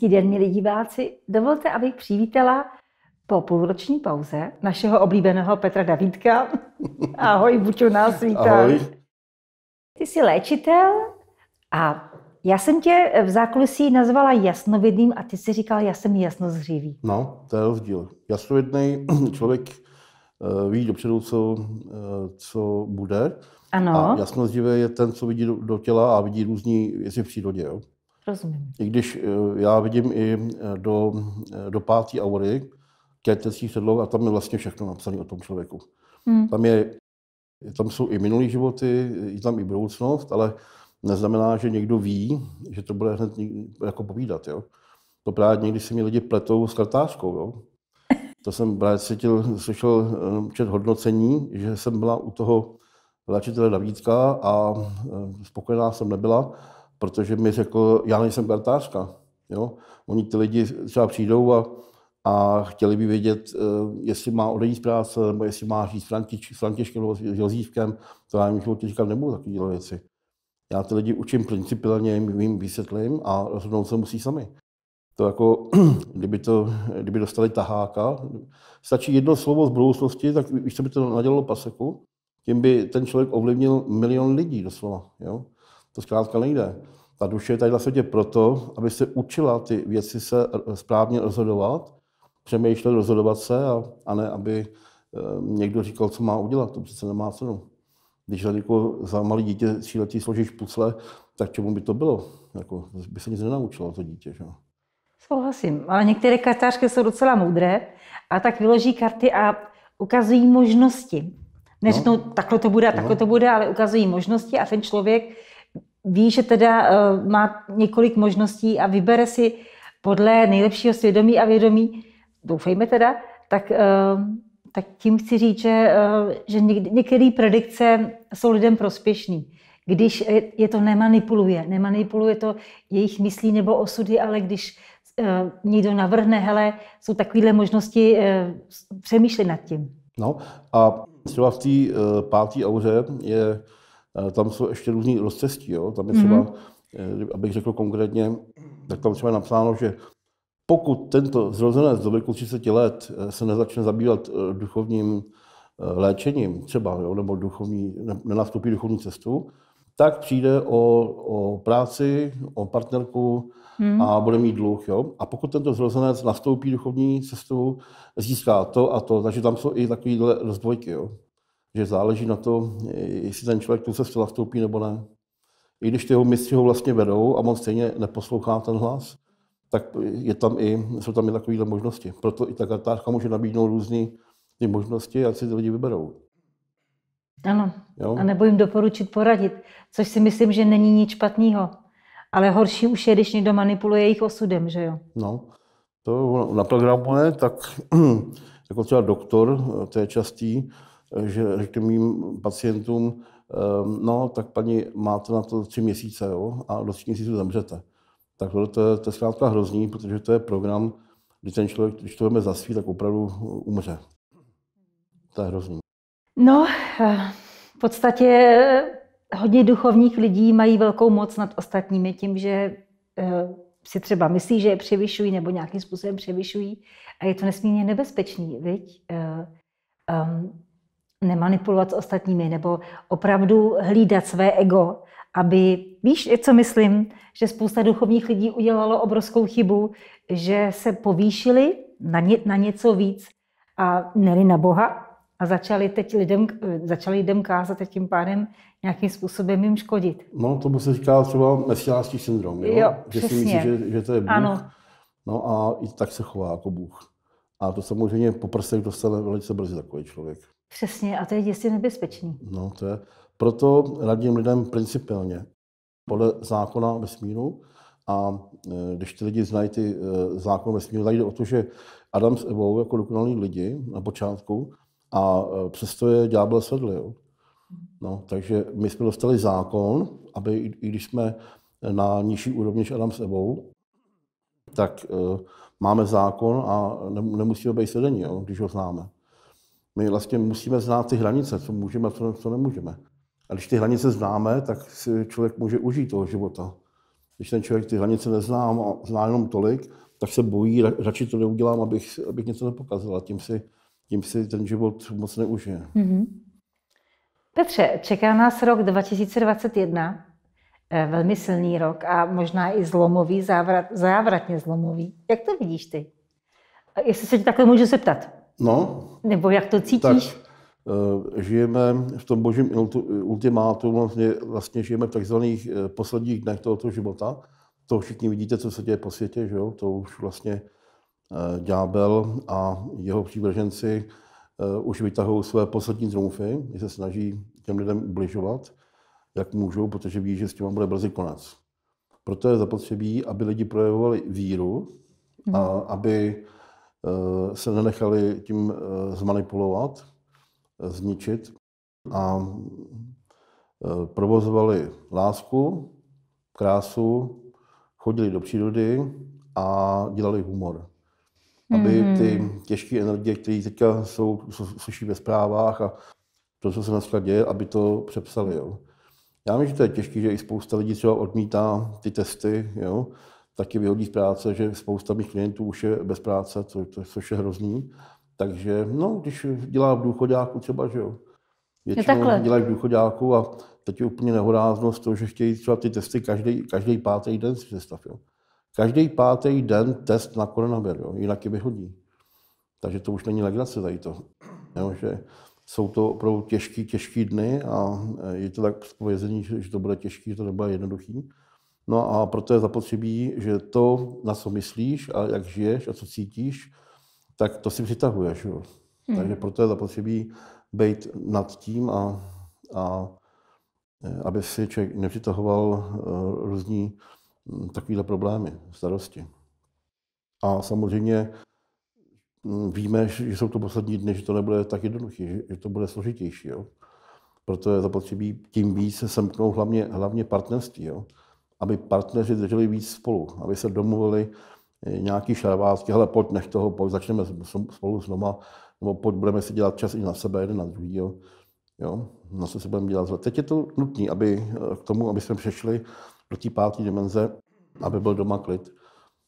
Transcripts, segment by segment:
Hezký den, milí diváci. Dovolte, abych přivítala po půlroční pauze našeho oblíbeného Petra Davídka. Ahoj, Buču, nás vítá. Ahoj. Ty jsi léčitel a já jsem tě v zákulisí nazvala jasnovidným a ty jsi říkal, já jsem jasnozřivý. No, to je rozdíl. Jasnovidný člověk uh, ví dopředu, co, uh, co bude. Ano, A jasnozdivý je ten, co vidí do, do těla a vidí různý věci v přírodě. Jo? Rozumím. I když uh, já vidím i eh, do, eh, do páté aury, kéteckých sedlou a tam je vlastně všechno napsané o tom člověku. Hm. Tam, je, tam jsou i minulé životy, je tam i budoucnost, ale neznamená, že někdo ví, že to bude hned jako povídat. Jo? To právě někdy si mi lidi pletou s kartářkou. Jo? To jsem právě cítil, slyšel eh, čet hodnocení, že jsem byla u toho léčitele Davídka a eh, spokojená jsem nebyla, protože mi řekl, já nejsem kartářka. Jo? Oni ty lidi třeba přijdou a, a chtěli by vědět, eh, jestli má odejít z práce, nebo jestli má žít s Františ- s Františkem nebo s Jozívkem. To já jim životě říkat nebudu takové věci. Já ty lidi učím principiálně, jim vysvětlím a rozhodnout se musí sami. To jako, kdyby, to, kdyby dostali taháka, stačí jedno slovo z budoucnosti, tak víš, co by to nadělalo paseku, tím by ten člověk ovlivnil milion lidí doslova. Jo? To zkrátka nejde. Ta duše je tady na světě proto, aby se učila ty věci se správně rozhodovat, přemýšlet, rozhodovat se a, a ne, aby eh, někdo říkal, co má udělat. To přece nemá cenu. Když jako za malý dítě tříletý složíš pucle, tak čemu by to bylo? Jako, by se nic nenaučilo to dítě. Že? Souhlasím, ale některé kartářky jsou docela moudré a tak vyloží karty a ukazují možnosti. Neřeknou, no. takhle to bude a takhle No. to bude, ale ukazují možnosti a ten člověk ví, že teda uh, má několik možností a vybere si podle nejlepšího svědomí a vědomí, doufejme teda, tak, uh, tak tím chci říct, že, uh, že některé predikce jsou lidem prospěšný. Když je- to nemanipuluje, nemanipuluje to jejich myslí nebo osudy, ale když eh, někdo navrhne, hele, jsou takovéhle možnosti, eh, přemýšlej nad tím. No a třeba v té páté auře je, tam jsou ještě různý rozcestí. Jo? Tam je třeba, Mhm. mm-hmm. abych řekl konkrétně, tak tam třeba je napsáno, že pokud tento zrozenec do věku 30 let eh, se nezačne zabývat eh, duchovním eh, léčením třeba, jo, nebo duchovní, ne- nenastoupí duchovní cestu, tak přijde o, o práci, o partnerku Hmm. a bude mít dluh. Jo? A pokud tento zrozenec nastoupí duchovní cestu, získá to a to, takže tam jsou i takovéhle rozdvojky. Jo? Že záleží na to, jestli ten člověk tu cestu nastoupí nebo ne. I když ty jeho mistři ho vlastně vedou a on stejně neposlouchá ten hlas, tak je tam i, jsou tam i takovéhle možnosti. Proto i ta kartářka může nabídnout různé ty možnosti, jak si ty lidi vyberou. Ano, Jo? a nebo jim doporučit poradit, což si myslím, že není nic špatného. Ale horší už je, když někdo manipuluje jejich osudem, že jo? No, to na programu tak jako třeba doktor, to je častý, že řekne mým pacientům, ehm, no, tak paní, máte na to tři měsíce, jo, a do tří měsíců zemřete. Tak to je, to je zkrátka hrozný, protože to je program, kdy ten člověk, když to za svý, tak opravdu umře. To je hrozný. No, v podstatě hodně duchovních lidí mají velkou moc nad ostatními tím, že eh, si třeba myslí, že je převyšují nebo nějakým způsobem převyšují a je to nesmírně nebezpečný, viď? Eh, um, nemanipulovat s ostatními nebo opravdu hlídat své ego, aby, víš, co myslím, že spousta duchovních lidí udělalo obrovskou chybu, že se povýšili na, ně, na něco víc a neli na Boha a začali teď lidem, začali lidem kázat a tím pádem nějakým způsobem jim škodit. No, tomu se říká třeba mesiářský syndrom, jo? Jo, že si myslí, přesně. že, že to je Bůh. Ano. No a i tak se chová jako Bůh. A to samozřejmě po prstech dostane velice brzy takový člověk. Přesně, a to je děsně nebezpečný. No, to je. Proto radím lidem principiálně podle zákona vesmíru a e, když ty lidi znají ty e, zákon vesmíru, tak jde o to, že Adam s Evou jako dokonalí lidi na počátku a e, přesto je ďábel sedl. Jo? No, takže my jsme dostali zákon, aby i, když jsme na nižší úrovni než Adam s Evou, tak máme zákon a ne, nemusíme být sedení, jo, když ho známe. My vlastně musíme znát ty hranice, co můžeme a co, co nemůžeme. A když ty hranice známe, tak si člověk může užít toho života. když ten člověk ty hranice neznám a zná jenom tolik, tak se bojí, radši to neudělám, abych, abych něco nepokazil a tím si, tím si ten život moc neužije. Mm-hmm. Petře, čeká nás rok 2021, eh, velmi silný rok a možná i zlomový, závrat, závratně zlomový. Jak to vidíš ty? Jestli se tě takhle můžu zeptat. No. Nebo jak to cítíš? Tak, uh, žijeme v tom božím ultimátu, vlastně, vlastně žijeme v takzvaných uh, posledních dnech tohoto života. To všichni vidíte, co se děje po světě, že jo? to už vlastně uh, ďábel a jeho přívrženci už vytahují své poslední trumfy, kdy se snaží těm lidem ubližovat, jak můžou, protože ví, že s tím bude brzy konec. Proto je zapotřebí, aby lidi projevovali víru, a aby uh, se nenechali tím uh, zmanipulovat, uh, zničit a provozovali lásku, krásu, chodili do přírody a dělali humor aby hmm. ty těžké energie, které teďka jsou, slyší ve zprávách a to, co se dneska děje, aby to přepsali. Jo. Já vím, že to je těžké, že i spousta lidí třeba odmítá ty testy, jo, taky vyhodí z práce, že spousta mých klientů už je bez práce, co, to, což je hrozný. Takže, no, když dělá v důchodáku třeba, že jo, většinou dělají v důchodáku a teď je úplně nehoráznost to, že chtějí třeba ty testy každý, každý pátý den si představ, jo. Každý pátý den test na koronavir, jo, jinak je vyhodí. Takže to už není legrace tady to. Jo, že jsou to opravdu těžké, těžké dny a je to tak povězení, že to bude těžké, že to nebude jednoduchý. No a proto je zapotřebí, že to, na co myslíš a jak žiješ a co cítíš, tak to si přitahuješ. Jo. Hmm. Takže proto je zapotřebí být nad tím a, a aby si člověk nepřitahoval uh, různý Hm, takovéhle problémy, starosti. A samozřejmě hm, víme, že jsou to poslední dny, že to nebude tak jednoduché, že to bude složitější. Jo. Proto je zapotřebí tím víc se semknout hlavně, hlavně partnerství. Jo. Aby partneři drželi víc spolu, aby se domluvili eh, nějaký šarvátky, hele, pojď, nech toho, pojď, začneme spolu s noma, nebo pojď, budeme si dělat čas i na sebe, jeden na druhý. Jo. Jo, na co se budeme dělat zle. Teď je to nutné, aby eh, k tomu, aby jsme přešli do té páté dimenze, aby byl doma klid.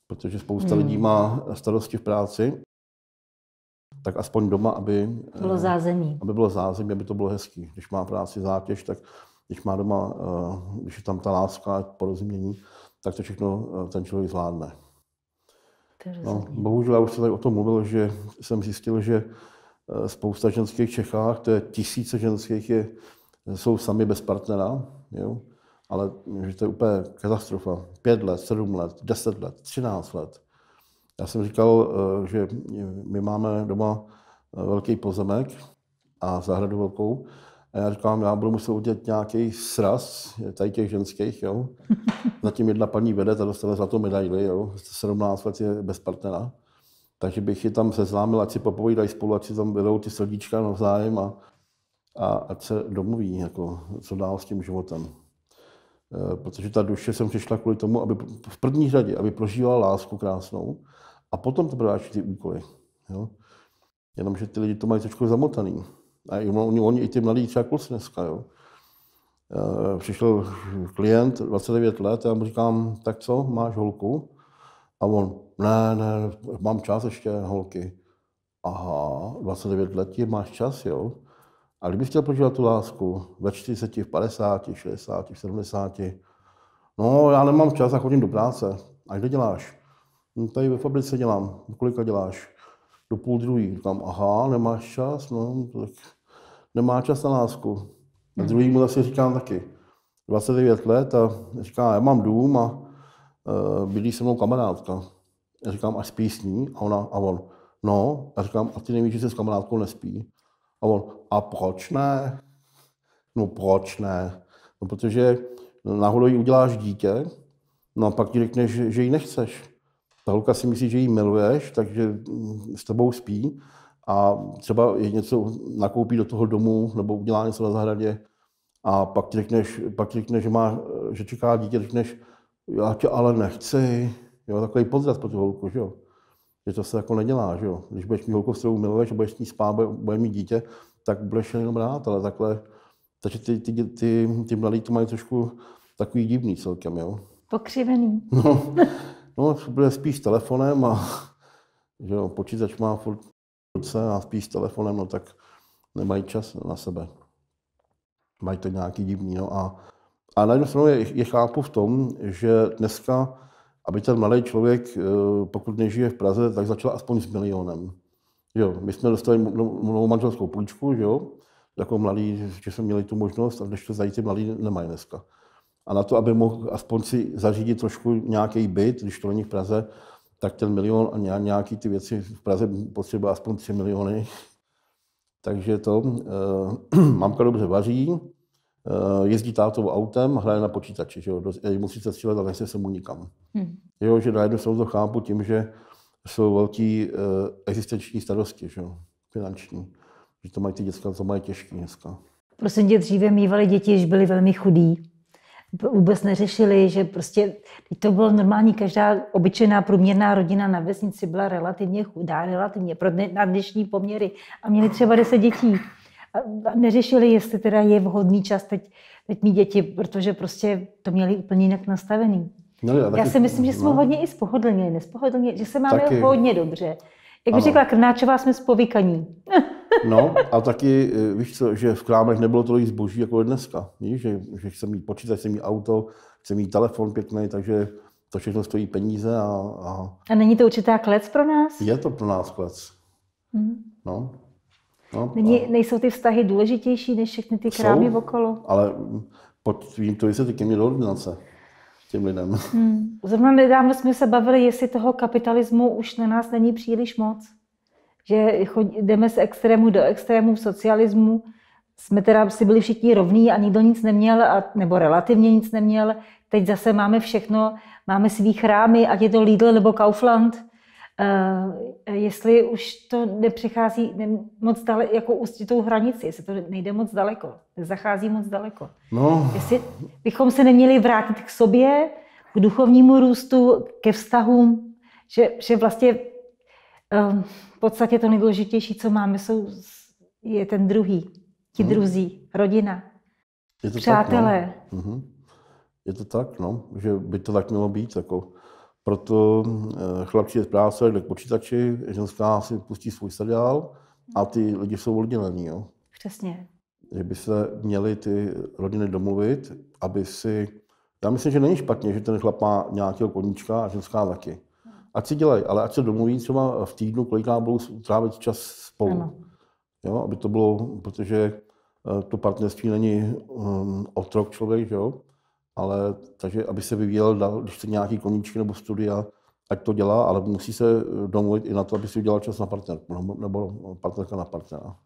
Protože spousta hmm. lidí má starosti v práci, tak aspoň doma, aby bylo zázemí. Aby bylo zázemí, aby to bylo hezký. Když má práci zátěž, tak když má doma, eh, když je tam ta láska, porozumění, tak to všechno eh, ten člověk zvládne. No, bohužel, já už jsem tady o tom mluvil, že jsem zjistil, že eh, spousta ženských Čechách, to je tisíce ženských, je, jsou sami bez partnera. Jo? ale že to je úplně katastrofa. Pět let, sedm let, deset let, třináct let. Já jsem říkal, že my máme doma velký pozemek a zahradu velkou. A já říkám, já budu muset udělat nějaký sraz tady těch ženských, jo. Zatím jedna paní vede, ta dostane zlatou medaili, jo. 17 let je bez partnera. Takže bych je tam seznámil, ať si popovídají spolu, ať si tam vedou ty srdíčka navzájem a, a ať se domluví, jako, co dál s tím životem. Eh, protože ta duše jsem přišla kvůli tomu, aby v první řadě, aby prožívala lásku krásnou a potom to ty úkoly. Jo? Jenomže ty lidi to mají trošku zamotaný. A oni, oni i ty mladí třeba kluci dneska. Jo? Eh, přišel klient, 29 let, já mu říkám, tak co, máš holku? A on, ne, ne, mám čas ještě holky. Aha, 29 let, máš čas, jo? A kdybych chtěl prožívat tu lásku ve 40, v 50, 60, v 70, no já nemám čas a chodím do práce. A kde děláš? No, tady ve fabrice dělám. Kolika děláš? Do půl druhý. Říkám, aha, nemáš čas? No, tak nemá čas na lásku. A druhý mu zase říkám taky. 29 let a říká, já mám dům a uh, bydlí se mnou kamarádka. Já říkám, až spí s ní? A, ona, a on, no. A říkám, a ty nevíš, že se s kamarádkou nespí? A on, a proč ne? No proč ne? No protože náhodou jí uděláš dítě, no a pak ti řekneš, že, že ji nechceš. Ta holka si myslí, že ji miluješ, takže s tebou spí a třeba je něco nakoupí do toho domu nebo udělá něco na zahradě a pak ti řekneš, pak ti řekneš že, má, že čeká dítě, řekneš, já tě ale nechci. Jo, takový podraz pro tu holku, že jo že to se jako nedělá, že jo. Když budeš mít holku, s kterou miluješ a budeš s ní spát, bude mít dítě, tak budeš jenom rád, ale takhle, takže ty, ty, ty, ty mladí to mají trošku takový divný celkem, jo. Pokřivený. No, no bude spíš telefonem a že jo, počítač má furt ruce a spíš telefonem, no tak nemají čas na sebe. Mají to nějaký divný, no a, a na jednu stranu je, je chápu v tom, že dneska, aby ten mladý člověk, eh, pokud nežije v Praze, tak začal aspoň s milionem. Jo, my jsme dostali novou manželskou půjčku, že jo, jako mladí, že jsme měli tu možnost, a když to zajít mladí nemají dneska. A na to, aby mohl aspoň si zařídit trošku nějaký byt, když to není v Praze, tak ten milion a nějaký ty věci v Praze potřebuje aspoň 3 miliony. Takže to, eh, mamka dobře vaří, eh, jezdí tátovou autem, hraje na počítači, že jo, je mu 33 let a nechce se mu nikam. Hmm. Jo, že najednou se to chápu tím, že jsou velký eh, existenční starosti, že jo, finanční. Že to mají ty děcka, to mají těžké dneska. Prosím tě, dříve mývali děti, že byli velmi chudí vůbec neřešili, že prostě to bylo normální, každá obyčejná průměrná rodina na vesnici byla relativně chudá, relativně pro dne, na dnešní poměry a měli třeba deset dětí. A neřešili, jestli teda je vhodný čas teď, teď mít děti, protože prostě to měli úplně jinak nastavený. No, já, taky, já si myslím, že jsme no. hodně i spohodlněni, nespohodlně, že se máme taky. hodně dobře. Jak bych řekla Krnáčová, jsme spovykaní. No a taky, eh, víš co, že v krámech nebylo tolik zboží jako dneska. Víš, že, že chce mít počítač, chce mít auto, chce mít telefon pěkný, takže to všechno stojí peníze. A, a... a není to určitá klec pro nás? Je to pro nás klec. Hmm. No. No, Není, a... Nejsou ty vztahy důležitější než všechny ty krámy Jsou, okolo? Ale pod tím to vysvětlit ke mně do ordinace těm lidem. Hmm. Zrovna nedávno jsme se bavili, jestli toho kapitalismu už na nás není příliš moc že jdeme z extrému do extrému v socialismu. Jsme teda si byli všichni rovní a nikdo nic neměl, a, nebo relativně nic neměl. Teď zase máme všechno, máme svý chrámy, ať je to Lidl nebo Kaufland. Uh, jestli už to nepřichází ne, moc daleko, jako určitou hranici, jestli to nejde moc daleko, zachází moc daleko. No. Jestli bychom se neměli vrátit k sobě, k duchovnímu růstu, ke vztahům, že, že vlastně um, podstatě to nejdůležitější, co máme, jsou, je ten druhý, ti hmm. druzí, rodina, je to přátelé. Tak, no. Mhm. Je to tak, no, že by to tak mělo být. Jako. Proto eh, chlapci z práce, jde k počítači, ženská si pustí svůj seriál a ty lidi jsou oddělení. Jo. Přesně. Že by se měli ty rodiny domluvit, aby si... Já myslím, že není špatně, že ten chlap má nějakého koníčka a ženská taky ať si dělají, ale ať se domluví třeba v týdnu, kolikrát budou trávit čas spolu. Ano. Jo, aby to bylo, protože eh, to partnerství není um, otrok člověk, jo? ale takže aby se vyvíjel dál, když chce nějaký koníčky nebo studia, ať to dělá, ale musí se domluvit i na to, aby si udělal čas na partner, nebo partnerka na partnera.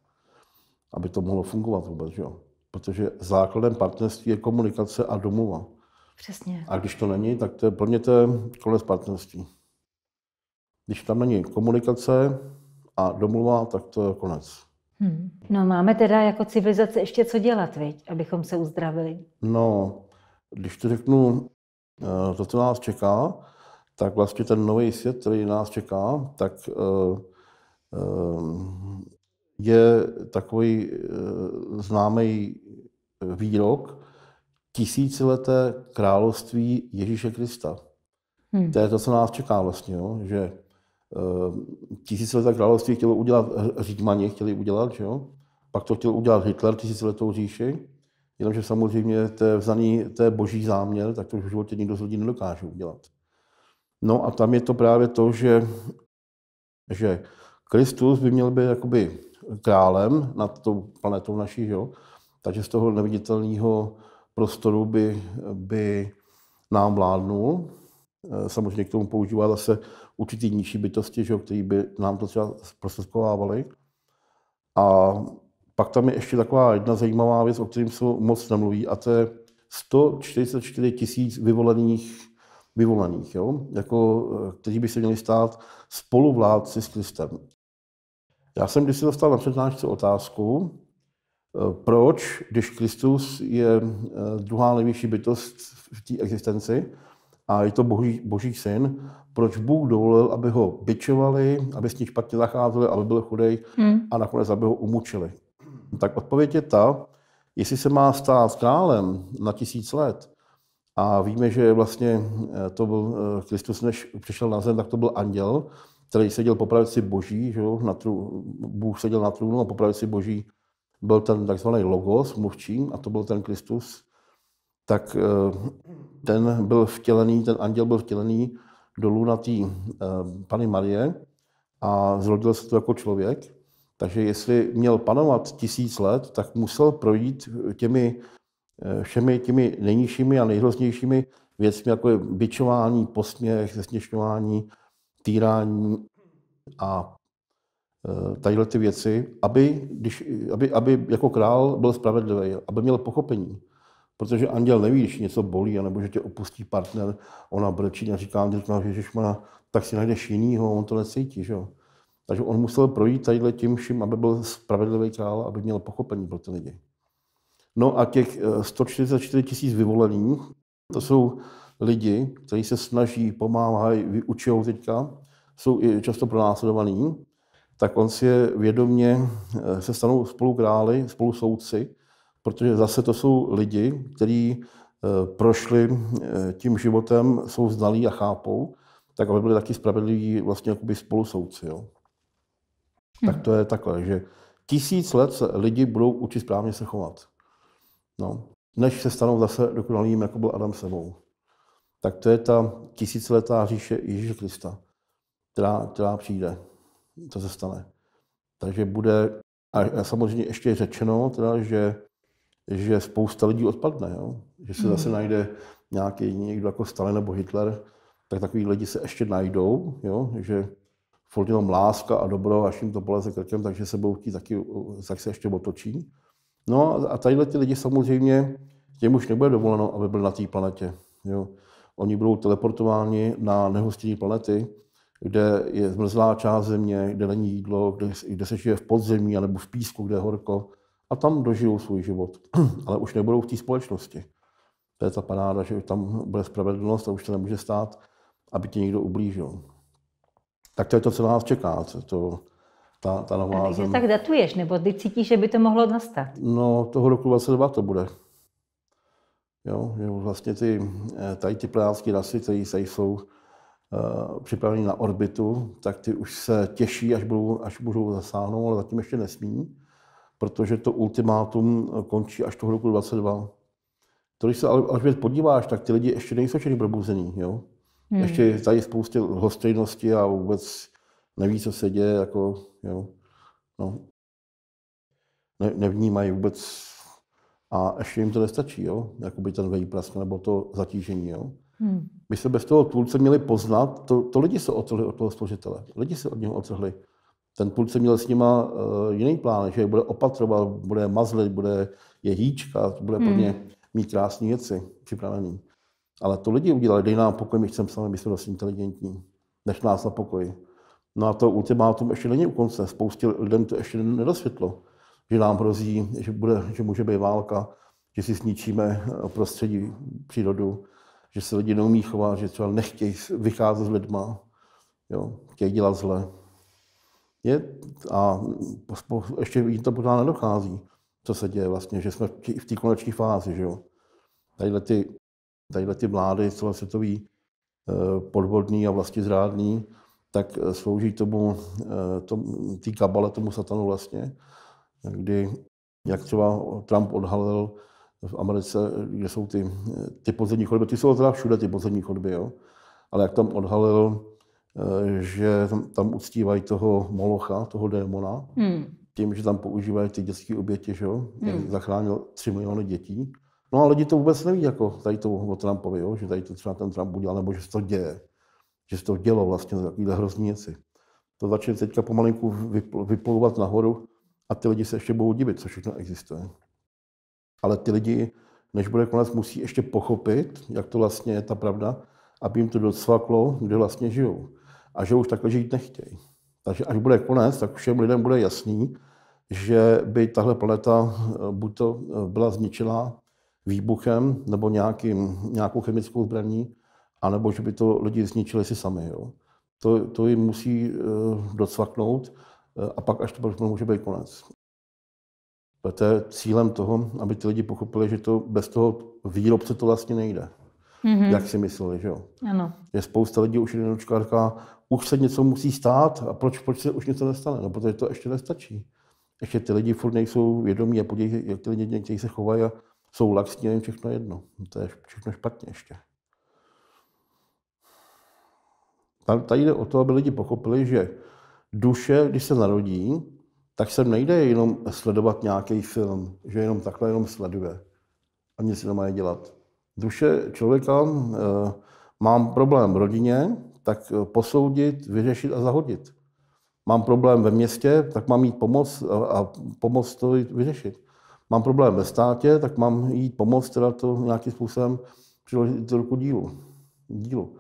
Aby to mohlo fungovat vůbec, jo? Protože základem partnerství je komunikace a domluva. Přesně. A když to není, tak to je, pro mě to je konec partnerství. Když tam není komunikace a domluva, tak to je konec. Hmm. No máme teda jako civilizace ještě co dělat, viď? abychom se uzdravili. No, když to řeknu, eh, to, co nás čeká, tak vlastně ten nový svět, který nás čeká, tak eh, eh, je takový známý výrok tisícileté království Ježíše Krista. Hmm. To je to, co nás čeká vlastně, jo? že tisícileté království chtělo udělat, Říkmani chtěli udělat, že jo? pak to chtěl udělat Hitler, tisíciletou říši, jenomže samozřejmě to je vzaný, to je boží záměr, tak to v životě nikdo z lidí nedokáže udělat. No a tam je to právě to, že, že Kristus by měl být jakoby králem nad tou planetou naší, jo? takže z toho neviditelného prostoru by, by nám vládnul. Eh, samozřejmě k tomu používá zase určitý nižší bytosti, že, který by nám to třeba zprostředkovávaly. A pak tam je ještě taková jedna zajímavá věc, o kterém se moc nemluví, a to je 144 tisíc vyvolených, vyvolených jo? Jako, eh, kteří by se měli stát spoluvládci s Kristem. Já jsem když si dostal na přednášce otázku, eh, proč, když Kristus je druhá nejvyšší bytost v té existenci, a je to boží, boží syn, proč Bůh dovolil, aby ho byčovali, aby s ním špatně zacházeli, aby byl chudej hmm. a nakonec, aby ho umučili. Tak odpověď je ta, jestli se má stát králem na tisíc let A víme, že vlastně to byl Kristus, než přišel na zem, tak to byl anděl, který seděl po pravici boží, že jo, na trů, Bůh seděl na trůnu a po pravici boží byl ten takzvaný logos, mluvčí, a to byl ten Kristus, tak ten byl vtělený, ten anděl byl vtělený dolů na té uh, Pany Marie a zrodil se to jako člověk. Takže jestli měl panovat tisíc let, tak musel projít těmi eh, všemi těmi nejnižšími a nejhroznějšími věcmi, jako je byčování, posměch, zesměšňování, týrání a eh, tadyhle ty věci, aby, když, aby, aby jako král byl spravedlivý, aby měl pochopení. Protože anděl neví, když něco bolí, nebo že tě opustí partner, ona brečí a říká, že Ježišmana, tak si najdeš jinýho, on to necítí. Že? Takže on musel projít tadyhle tím vším, aby byl spravedlivý král, aby měl pochopení pro ty lidi. No a těch 144 eh, tisíc vyvolených, to jsou lidi, kteří se snaží, pomáhají, vyučují teďka, jsou i často pronásledovaní, tak on si je vědomě, eh, se stanou spolu králi, spolu soudci, protože zase to jsou lidi, kteří eh, prošli tím životem, jsou znalí a chápou, tak aby byli taky spravedliví vlastně jakoby spolusoudci. Jo. Hmm. Tak to je takhle, že tisíc let se lidi budou učit správně se chovat. No. Než se stanou zase dokonalým, jako byl Adam sebou. Tak to je ta tisíciletá říše Ježíše Krista, která, která přijde. To se stane. Takže bude, a samozřejmě ještě řečeno, teda, že, že spousta lidí odpadne. Jo? Že se zase hmm. najde nějaký někdo jako Stalin nebo Hitler, tak takový lidi se ještě najdou, jo? že furt jenom láska a dobro, až jim to poleze krkem, takže se budou chtít taky, tak se ještě otočí. No a tadyhle ty lidi samozřejmě, těm už nebude dovoleno, aby byli na té planetě. Jo. Oni budou teleportováni na nehostinné planety, kde je zmrzlá část země, kde není jídlo, kde, kde se žije v podzemí nebo v písku, kde je horko. A tam dožijou svůj život. Ale už nebudou v té společnosti. To je ta paráda, že tam bude spravedlnost a už to nemůže stát, aby ti někdo ublížil. Tak to je to, co nás čeká. To, ta, ta nová Takže zem. tak datuješ, nebo ty cítíš, že by to mohlo nastat? No, toho roku 22 to bude. Jo, že vlastně ty, eh, tady ty plejácké rasy, které se jsou uh, připraveny na orbitu, tak ty už se těší, až budou, až budou zasáhnout, ale zatím ještě nesmí, protože to ultimátum končí až toho roku 22. To, když se až podíváš, tak ty lidi ještě nejsou všechny probuzení. Jo? Hmm. Ještě je tady spoustě hostejnosti a vůbec neví, co se děje, jako, jo, no. Ne, nevnímají vůbec a ještě jim to nestačí, jo, jakoby ten vejprask nebo to zatížení, jo. Hmm. My se bez toho tvůrce měli poznat, to, to lidi se otrhli od toho složitele, lidi se od něho otrhli. Ten tvůrce měl s nima uh, jiný plán, že je bude opatrovat, bude mazlit, bude je hýčka, bude hmm. pro ně mít krásné věci připravené. Ale to lidi udělali, dej nám pokoj, my chceme sami, my jsme dost inteligentní, nech nás na pokoj. No a to ultimátum ještě není u konce. Spoustě lidem to ještě nedosvětlo, že nám hrozí, že, bude, že může být válka, že si zničíme prostředí, přírodu, že se lidi neumí chovat, že třeba nechtějí vycházet s lidma, jo, chtějí dělat zle. Je, a ještě jim to pořád nedochází, co se děje vlastně, že jsme v té koneční fázi, že jo. Tadyhle ty tadyhle ty vlády celosvětový eh, podvodný a vlastně zrádný, tak slouží tomu, eh, tý kabale, tomu satanu vlastně, kdy, jak třeba Trump odhalil v Americe, kde jsou ty, ty podzemní chodby, ty jsou teda všude ty podzemní chodby, jo? ale jak tam odhalil, že tam, tam uctívají toho molocha, toho démona, hmm. tím, že tam používají ty dětské oběti, že jo? Hmm. zachránil 3 miliony dětí, No a lidi to vůbec neví, jako tady to o Trumpovi, jo? že tady to třeba ten Trump udělal, nebo že se to děje. Že se to dělo vlastně takovýhle hrozný věci. To začne teďka pomalinku vyplouvat nahoru a ty lidi se ještě budou divit, co všechno existuje. Ale ty lidi, než bude konec, musí ještě pochopit, jak to vlastně je ta pravda, aby jim to docvaklo, kde vlastně žijou. A že už takhle žít nechtějí. Takže až bude konec, tak všem lidem bude jasný, že by tahle planeta eh, buď to eh, byla zničená výbuchem nebo nějakým, nějakou chemickou zbraní, anebo že by to lidi zničili si sami. Jo. To, to jim musí uh, docvaknout a pak až to může být konec. To je cílem toho, aby ty lidi pochopili, že to bez toho výrobce to vlastně nejde. Mm-hmm. jak si mysleli, že jo. Ano. Je spousta lidí už jednodučka říká, už se něco musí stát a proč, proč se už něco nestane? No, protože to ještě nestačí. Ještě ty lidi furt nejsou vědomí a podívej, jak ty lidi někteří se chovají a jsou laxní a jim všechno jedno. To je všechno špatně ještě. Tady jde o to, aby lidi pochopili, že duše, když se narodí, tak se nejde jenom sledovat nějaký film, že jenom takhle jenom sleduje a nic nemá dělat. Duše člověka, e, mám problém v rodině, tak posoudit, vyřešit a zahodit. Mám problém ve městě, tak mám jít pomoct a, pomoct to vyřešit. Mám problém ve státě, tak mám jít pomoct teda to nějakým způsobem přiložit do ruku dílu. dílu.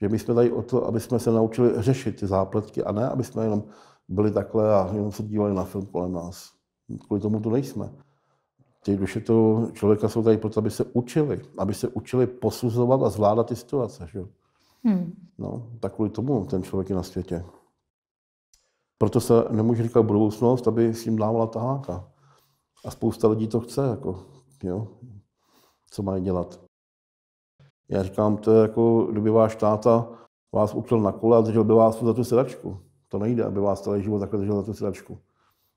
Že my jsme tady o to, aby jsme se naučili řešit ty zápletky a ne, aby jsme jenom byli takhle a jenom se dívali na film kolem nás. Kvůli tomu tu nejsme. Ty duše toho člověka jsou tady proto, aby se učili, aby se učili posuzovat a zvládat ty situace. Že? Hmm. No, tak kvůli tomu ten člověk je na světě. Proto se nemůže říkat budoucnost, aby s tím dávala taháka. A spousta lidí to chce, jako, jo, co mají dělat. Já říkám, to je jako, kdyby váš táta vás učil na kole a držel by vás za tu sedačku. To nejde, aby vás celý život takhle držel za tu sedačku.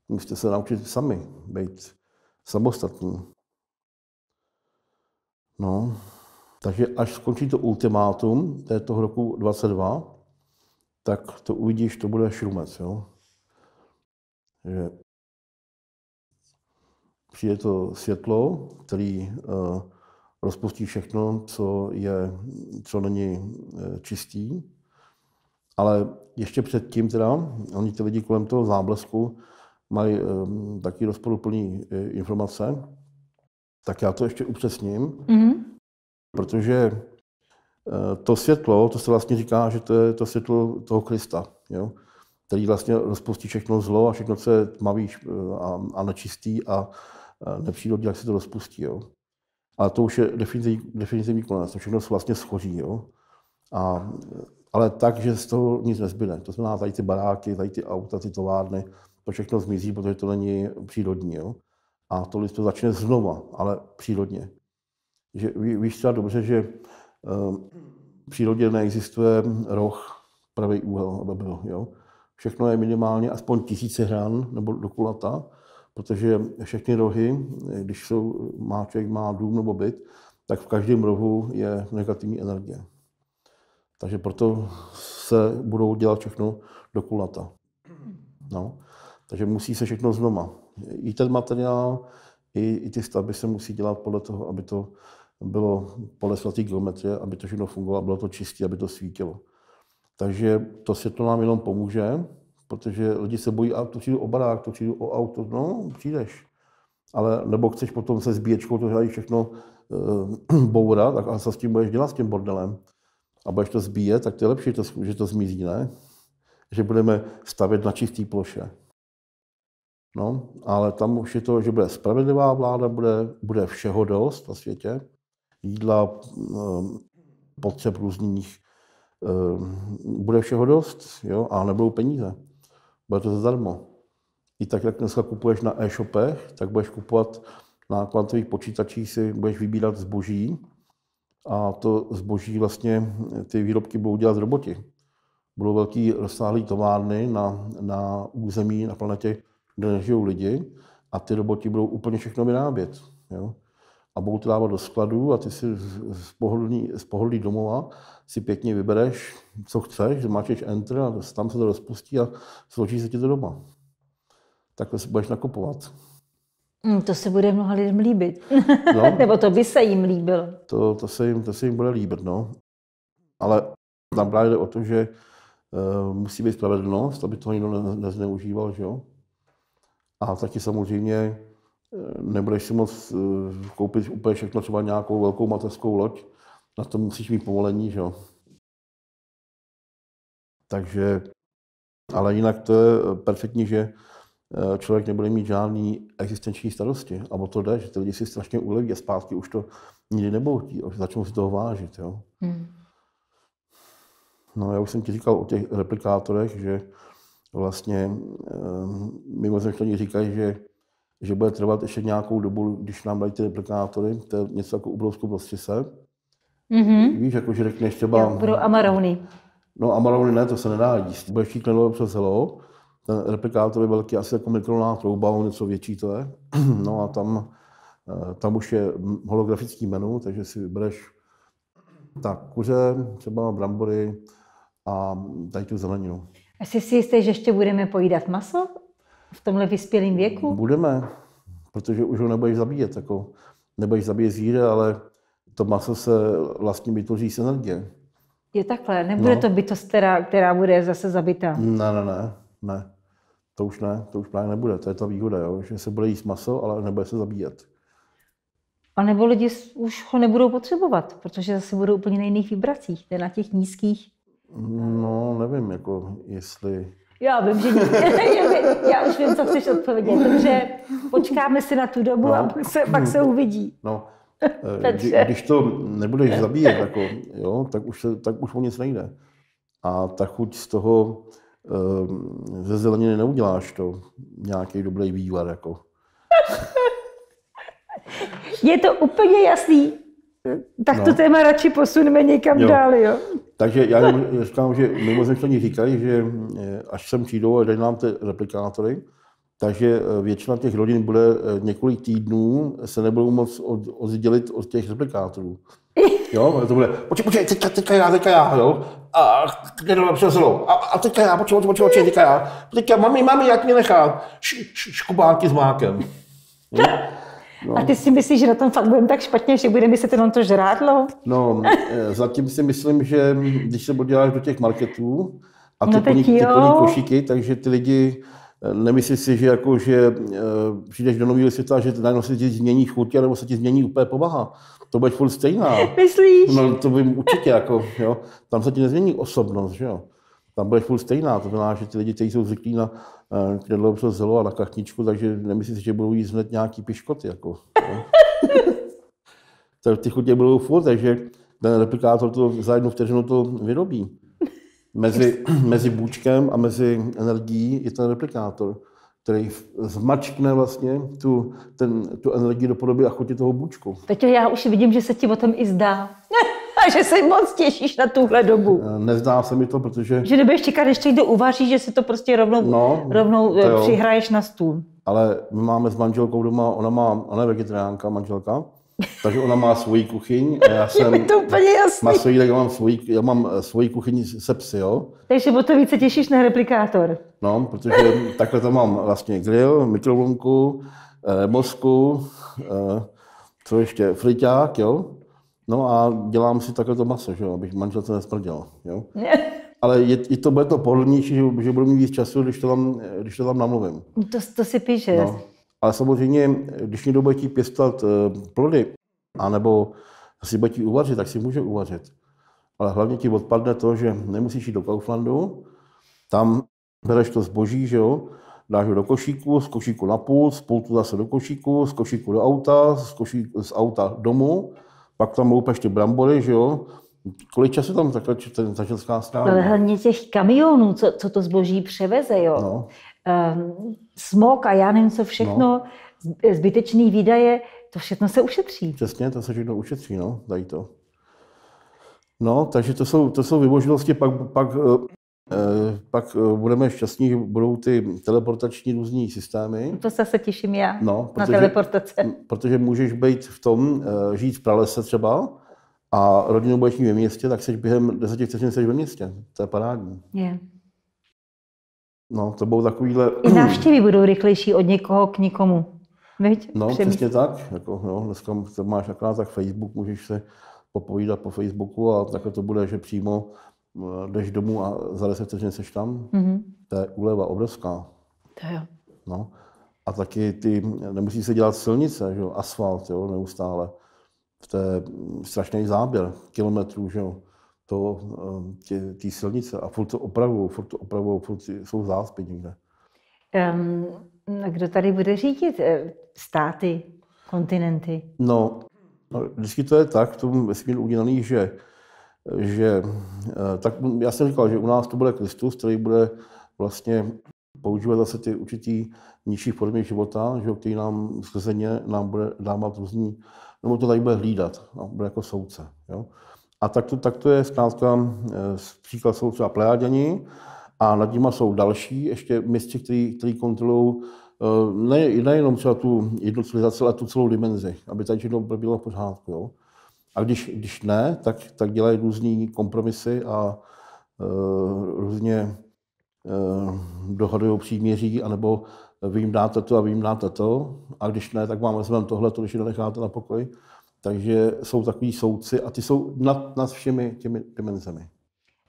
Musíte se naučit sami být samostatní. No, takže až skončí to ultimátum této roku 22, tak to uvidíš, to bude šrumec. Jo? Že přijde to světlo, který uh, rozpustí všechno, co, je, co není uh, čistý. Ale ještě předtím teda, oni ty lidi kolem toho záblesku mají um, taky rozporuplný informace, tak já to ještě upřesním, mm-hmm. protože to světlo, to se vlastně říká, že to je to světlo toho Krista. Jo? který vlastně rozpustí všechno zlo a všechno, co je tmavý eh, a, a nečistý a nepřírodní, jak se to rozpustí. Jo. Ale to už je definitivní, definitivní konec, to všechno vlastně schoří. Jo. A, ale tak, že z toho nic nezbyde. To znamená, tady ty baráky, tady ty auta, ty továrny, to všechno zmizí, protože to není přírodní. Jo. A to to začne znova, ale přírodně. Že, ví, víš třeba dobře, že um, v přírodě neexistuje roh, pravý úhel, aby byl. Jo. Všechno je minimálně aspoň tisíce hran nebo do kulata, protože všechny rohy, když jsou, má člověk má dům nebo byt, tak v každém rohu je negativní energie. Takže proto se budou dělat všechno do kulata. No. Takže musí se všechno znova. I ten materiál, i, i ty stavby se musí dělat podle toho, aby to bylo podle svatý geometrie, aby to všechno fungovalo, bylo to čisté, aby to svítilo. Takže to světlo nám jenom pomůže, protože lidi se bojí, a to přijdu o barák, to přijdu o auto, no, přijdeš. Ale nebo chceš potom se zbíječkou to dělají všechno e, bourat, tak a co s tím budeš dělat s tím bordelem? A budeš to zbíjet, tak to je lepší, že to zmizí, ne? Že budeme stavět na čistý ploše. No, ale tam už je to, že bude spravedlivá vláda, bude, bude všeho dost na světě, jídla, ehm, potřeb různých, ehm, bude všeho dost, jo, a nebudou peníze. Bude to zadarmo. I tak, jak dneska kupuješ na e-shopech, tak budeš kupovat na kvantových počítačích si budeš vybírat zboží a to zboží vlastně, ty výrobky budou dělat roboti. Budou velký rozsáhlý továrny na, na území, na planetě, kde nežijou lidi a ty roboti budou úplně všechno vyrábět. Jo? A budou to dávat do skladu a ty si z pohodlí, z pohodlí domova si pěkně vybereš, co chceš, zmáčeš Enter a tam se to rozpustí a složí se ti to doma. Takhle si budeš nakupovat. Hmm, to se bude mnoha lidem líbit. No, Nebo to by se jim líbilo. To, to, se jim, to se jim bude líbit, no. Ale tam právě jde o to, že uh, musí být spravedlnost, aby to nikdo ne, nezneužíval, že jo. A taky samozřejmě eh, nebudeš si moc uh, koupit úplně všechno, třeba nějakou velkou mateřskou loď, na to musíš mít povolení, že jo. Takže, ale jinak to je perfektní, že eh, člověk nebude mít žádný existenční starosti. A o to jde, že ty lidi si strašně uleví a zpátky už to nikdy nebudou chtít, už začnou si toho vážit. Jo. Hmm. No, já už jsem ti říkal o těch replikátorech, že vlastně um, mimozemštění říkají, že, že bude trvat ještě nějakou dobu, když nám dají ty replikátory, to je něco jako ubrousku prostě se, Mhm. Víš, jako že řekneš třeba... Jo, budou amarony. No amarony ne, to se nedá jíst. Budeš chtít klenové přes helo, ten replikátor je velký, asi jako mikrovlná trouba, on něco větší to je. No a tam, eh, tam už je holografický menu, takže si vybereš tak kuře, třeba brambory a tady tu zeleninu. Asi si jistý, že ještě budeme pojídat maso v tomhle vyspělém věku? Budeme, protože už ho nebudeš zabíjet. Jako, nebudeš zabíjet zvíře, ale to maso se vlastně vytvoří z energie. Je takhle, nebude No. to bytost, která, která bude zase zabitá. Ne, ne, ne, ne. To už ne, to už právě nebude. To je ta výhoda, jo? že se bude jíst maso, ale nebude se zabíjet. A nebo lidi už ho nebudou potřebovat, protože zase budou úplně na jiných vibracích, je na těch nízkých. No, nevím, jako jestli... Já vím, že já, už vím, co chceš odpovědět. Dobře, počkáme si na tu dobu No. a pak se, pak se uvidí. No, eh, kdy, když to nebudeš zabíjet, jako, jo, tak, už se, tak už o nic nejde. A ta chuť z toho eh, ze zeleniny neuděláš to nějaký dobrý vývar. Jako. Je to úplně jasný. Tak to No. téma radši posuneme někam Jo. dál, jo. Takže já jenom říkám, že mimozemštění říkají, že eh, až sem přijdou a dají nám ty replikátory, takže eh, většina těch rodin bude eh, několik týdnů se nebudou moc od, oddělit od těch replikátorů. Jo, to bude, počkej, počkej, teďka, teďka já, teďka já, jo, a kde to přesilo, a, a teďka já, počkej, počkej, počkej, teďka já, teďka, mami, mami, jak mě nechá, š, š, škubánky s mákem. Jo? A ty si myslíš, že na tom fakt budeme tak špatně, že budeme myslet jenom to žrádlo? No, eh, zatím si myslím, že když se podíváš do těch marketů a ty, No no plní, teď ty jo. plní košíky, takže ty lidi eh, nemyslí si, že, jako, že eh, přijdeš do nového světa, že najednou se ti změní chuť, nebo se ti změní úplně povaha. To bude furt stejná. Myslíš? No to vím určitě, jako, jo. Tam se ti nezmění osobnost, že jo. Tam bude furt stejná, to znamená, že ty lidi, kteří jsou zvyklí na uh, knedlo přes zelo a na kachničku, takže nemyslí si, že budou jíst hned nějaký piškoty, jako. Tak ty chutě budou furt, takže ten replikátor to za jednu vteřinu to vyrobí. Mezi, mezi bůčkem a mezi energií je ten replikátor, který zmačkne vlastně tu, ten, tu energii do podoby a chutě toho bůčku. Peťo, já už vidím, že se ti o tom i zdá. Že se moc těšíš na tuhle dobu. Eh, Nezdá se mi to, protože Že nebudeš čekat, ještě někdo uvaří, že si to prostě rovnou, No, rovnou to eh, přihraješ na stůl. Ale my máme s manželkou doma, ona má, ona je vegetariánka, manželka, takže ona má svoji kuchyň a já Je jsem mi to úplně jasný. masový, tak já mám svoji, já mám eh, svoji kuchyni se psy, jo. Takže o to více těšíš na replikátor. No, protože takhle tam mám vlastně grill, mikrovlnku, eh, mozku, eh, co ještě, friťák, jo. No a dělám si takhle to maso, že jo, abych manželce nesmrděl, jo. Ale je, je to, bude to pohodlnější, že, že budu mít víc času, když to tam, když to tam namluvím. To, to si píše. No. Ale samozřejmě, když někdo bude chtít pěstovat eh, plody, anebo si bude chtít uvařit, tak si může uvařit. Ale hlavně ti odpadne to, že nemusíš jít do Kauflandu, tam bereš to zboží, že jo, dáš ho do košíku, z košíku na pult, z pultu zase do košíku, z košíku do auta, z, košíku, z auta domů, pak tam loupeš ty brambory, že jo. Kolik času tam takhle ten začelská stráví? Ale hlavně těch kamionů, co, co to zboží převeze, jo. No, Um, smog a já nevím, co všechno, no. zbytečný výdaje, to všechno se ušetří. Přesně, to se všechno ušetří, no, dají to. No, takže to jsou, to jsou vymoženosti, pak, pak, eh, pak eh, budeme šťastní, že budou ty teleportační různý systémy. To se, se těším já No, na protože, teleportace. protože můžeš být v tom, eh, žít v pralese třeba, a rodinu budeš mít ve městě, tak jsi během deseti vteřin jsi ve městě. To je parádní. Je. No, to budou takovýhle... I návštěvy budou rychlejší od někoho k nikomu. Viď? No, Přemýšlím. přesně tak. Jako, no, dneska to máš akorát tak Facebook, můžeš se popovídat po Facebooku a takhle to bude, že přímo eh, jdeš domů a za 10 vteřin jsi tam. Mhm. To je úleva obrovská. To jo. No. A taky ty, nemusí se dělat silnice, že jo, asfalt, jo, neustále. To je strašný záběr kilometrů, že jo, to, eh, tě- ty silnice a furt to opravují, furt to opravují, furt jsou zácpy někde. Um, kdo tady bude řídit eh, státy, kontinenty? No, no, vždycky to je tak v tom vesmíru udělaný, že, že eh, tak já jsem říkal, že u nás to bude Kristus, který bude vlastně používat zase ty určitý nižší formy života, že, který nám skrze ně nám bude dávat různý, nebo to tady bude hlídat, no, bude jako soudce. Jo. A tak to, tak to je zkrátka příklad jsou třeba plejáděni a nad nimi jsou další ještě mistři, který, který kontrolují ne, nejenom třeba tu jednu civilizaci, ale tu celou dimenzi, aby tady všechno bylo v pořádku. Jo. A když, když ne, tak, tak dělají různé kompromisy a uh, různě uh, dohadují příměří, anebo vy jim dáte to a vy jim dáte to, a když ne, tak vám vezmeme tohle, to, když ji necháte na pokoj. Takže jsou takový soudci a ty jsou nad, nad všemi těmi dimenzemi.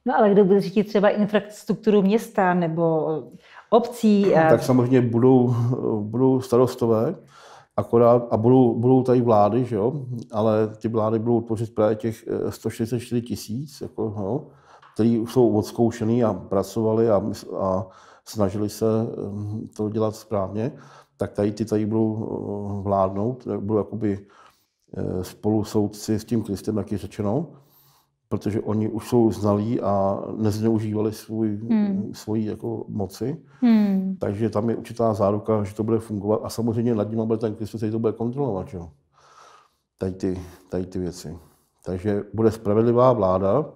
No ale kdo bude řídit třeba infrastrukturu města nebo obcí? A... Tak samozřejmě budou, budou starostové, akorát, a budou, budou tady vlády, že jo? ale ty vlády budou tvořit právě těch 144 eh, tisíc, jako, jo? který jsou odzkoušený a pracovali a, a snažili se eh, to dělat správně, tak tady ty tady budou eh, vládnout, budou jakoby spolu soudci s tím Kristem, jak je řečeno, protože oni už jsou znalí a nezneužívali svůj, hmm. svoji jako moci. Hmm. Takže tam je určitá záruka, že to bude fungovat. A samozřejmě nad ním bude ten Kristus, který to bude kontrolovat. Že? Tady, ty, tady ty věci. Takže bude spravedlivá vláda,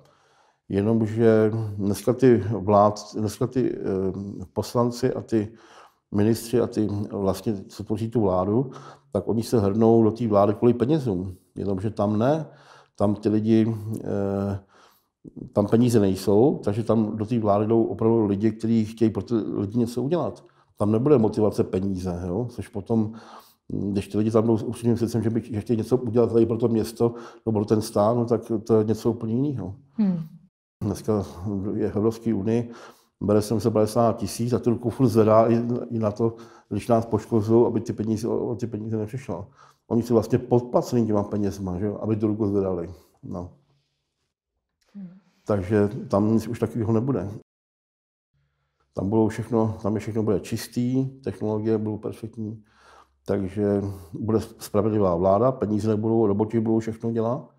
jenomže dneska ty, vlád, dneska ty eh, poslanci a ty ministři a ty vlastně, co tvoří tu vládu, tak oni se hrnou do té vlády kvůli penězům. Jenomže tam ne tam ty lidi, eh, tam peníze nejsou, takže tam do té vlády jdou opravdu lidi, kteří chtějí pro ty lidi něco udělat. Tam nebude motivace peníze, jo? což potom, když ty lidi tam jdou s upřímným srdcem, že, by, že chtějí něco udělat tady pro to město nebo pro ten stát, no, tak to je něco úplně jiného. Hmm. Dneska je v Evropské unii, bere 750 tisíc a tu ruku furt zvedá i, i na to, když nás poškozují, aby ty peníze, o ty peníze nepřišlo. Oni si vlastně podplacení těma penězma, že? aby tu ruku zvedali. No. Hmm. Takže tam nic už takového nebude. Tam, budou všechno, tam je všechno bude čistý, technologie budou perfektní, takže bude spravedlivá vláda, peníze nebudou, roboti budou všechno dělat,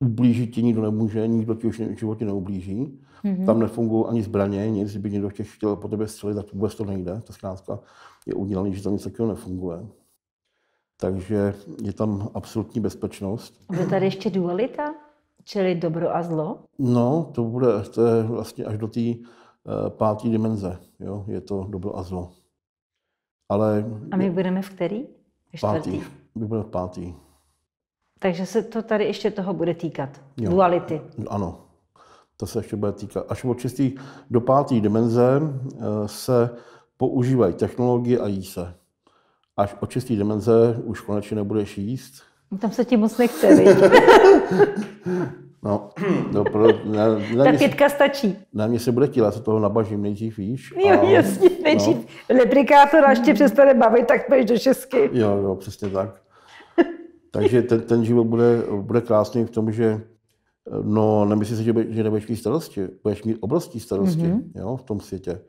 ublížit ti nikdo nemůže, nikdo ti už v životě neublíží. Mm-hmm. Tam nefungují ani zbraně, nic, kdyby někdo chtěl po tebe střelit, tak vůbec to nejde. To zkrátka je udělané, že tam nic takového nefunguje takže je tam absolutní bezpečnost. Bude tady ještě dualita? Čili dobro a zlo? No, to bude, to je vlastně až do té uh, páté dimenze, jo, je to dobro a zlo. Ale... A my budeme v který? V pátý. My budeme v pátý. Takže se to tady ještě toho bude týkat. Jo. Duality. Ano. To se ještě bude týkat. Až od čistý do páté dimenze uh, se používají technologie a jí se až od čistý dimenze už konečně nebudeš jíst. Tam se ti moc nechce? No, no pro, ne, ne, Ta pětka stačí. Na mě se bude tílat, se toho nabažím nejdřív, víš. Jo, a, jasně, nejdřív no. leprikátor, až tě přestane bavit, tak půjdeš do šestky. Jo, jo, přesně tak. Takže ten, ten život bude, bude krásný v tom, že no, nemyslím si, že, že nebudeš mít starosti. Budeš mít obrovské starosti mm-hmm. jo, v tom světě.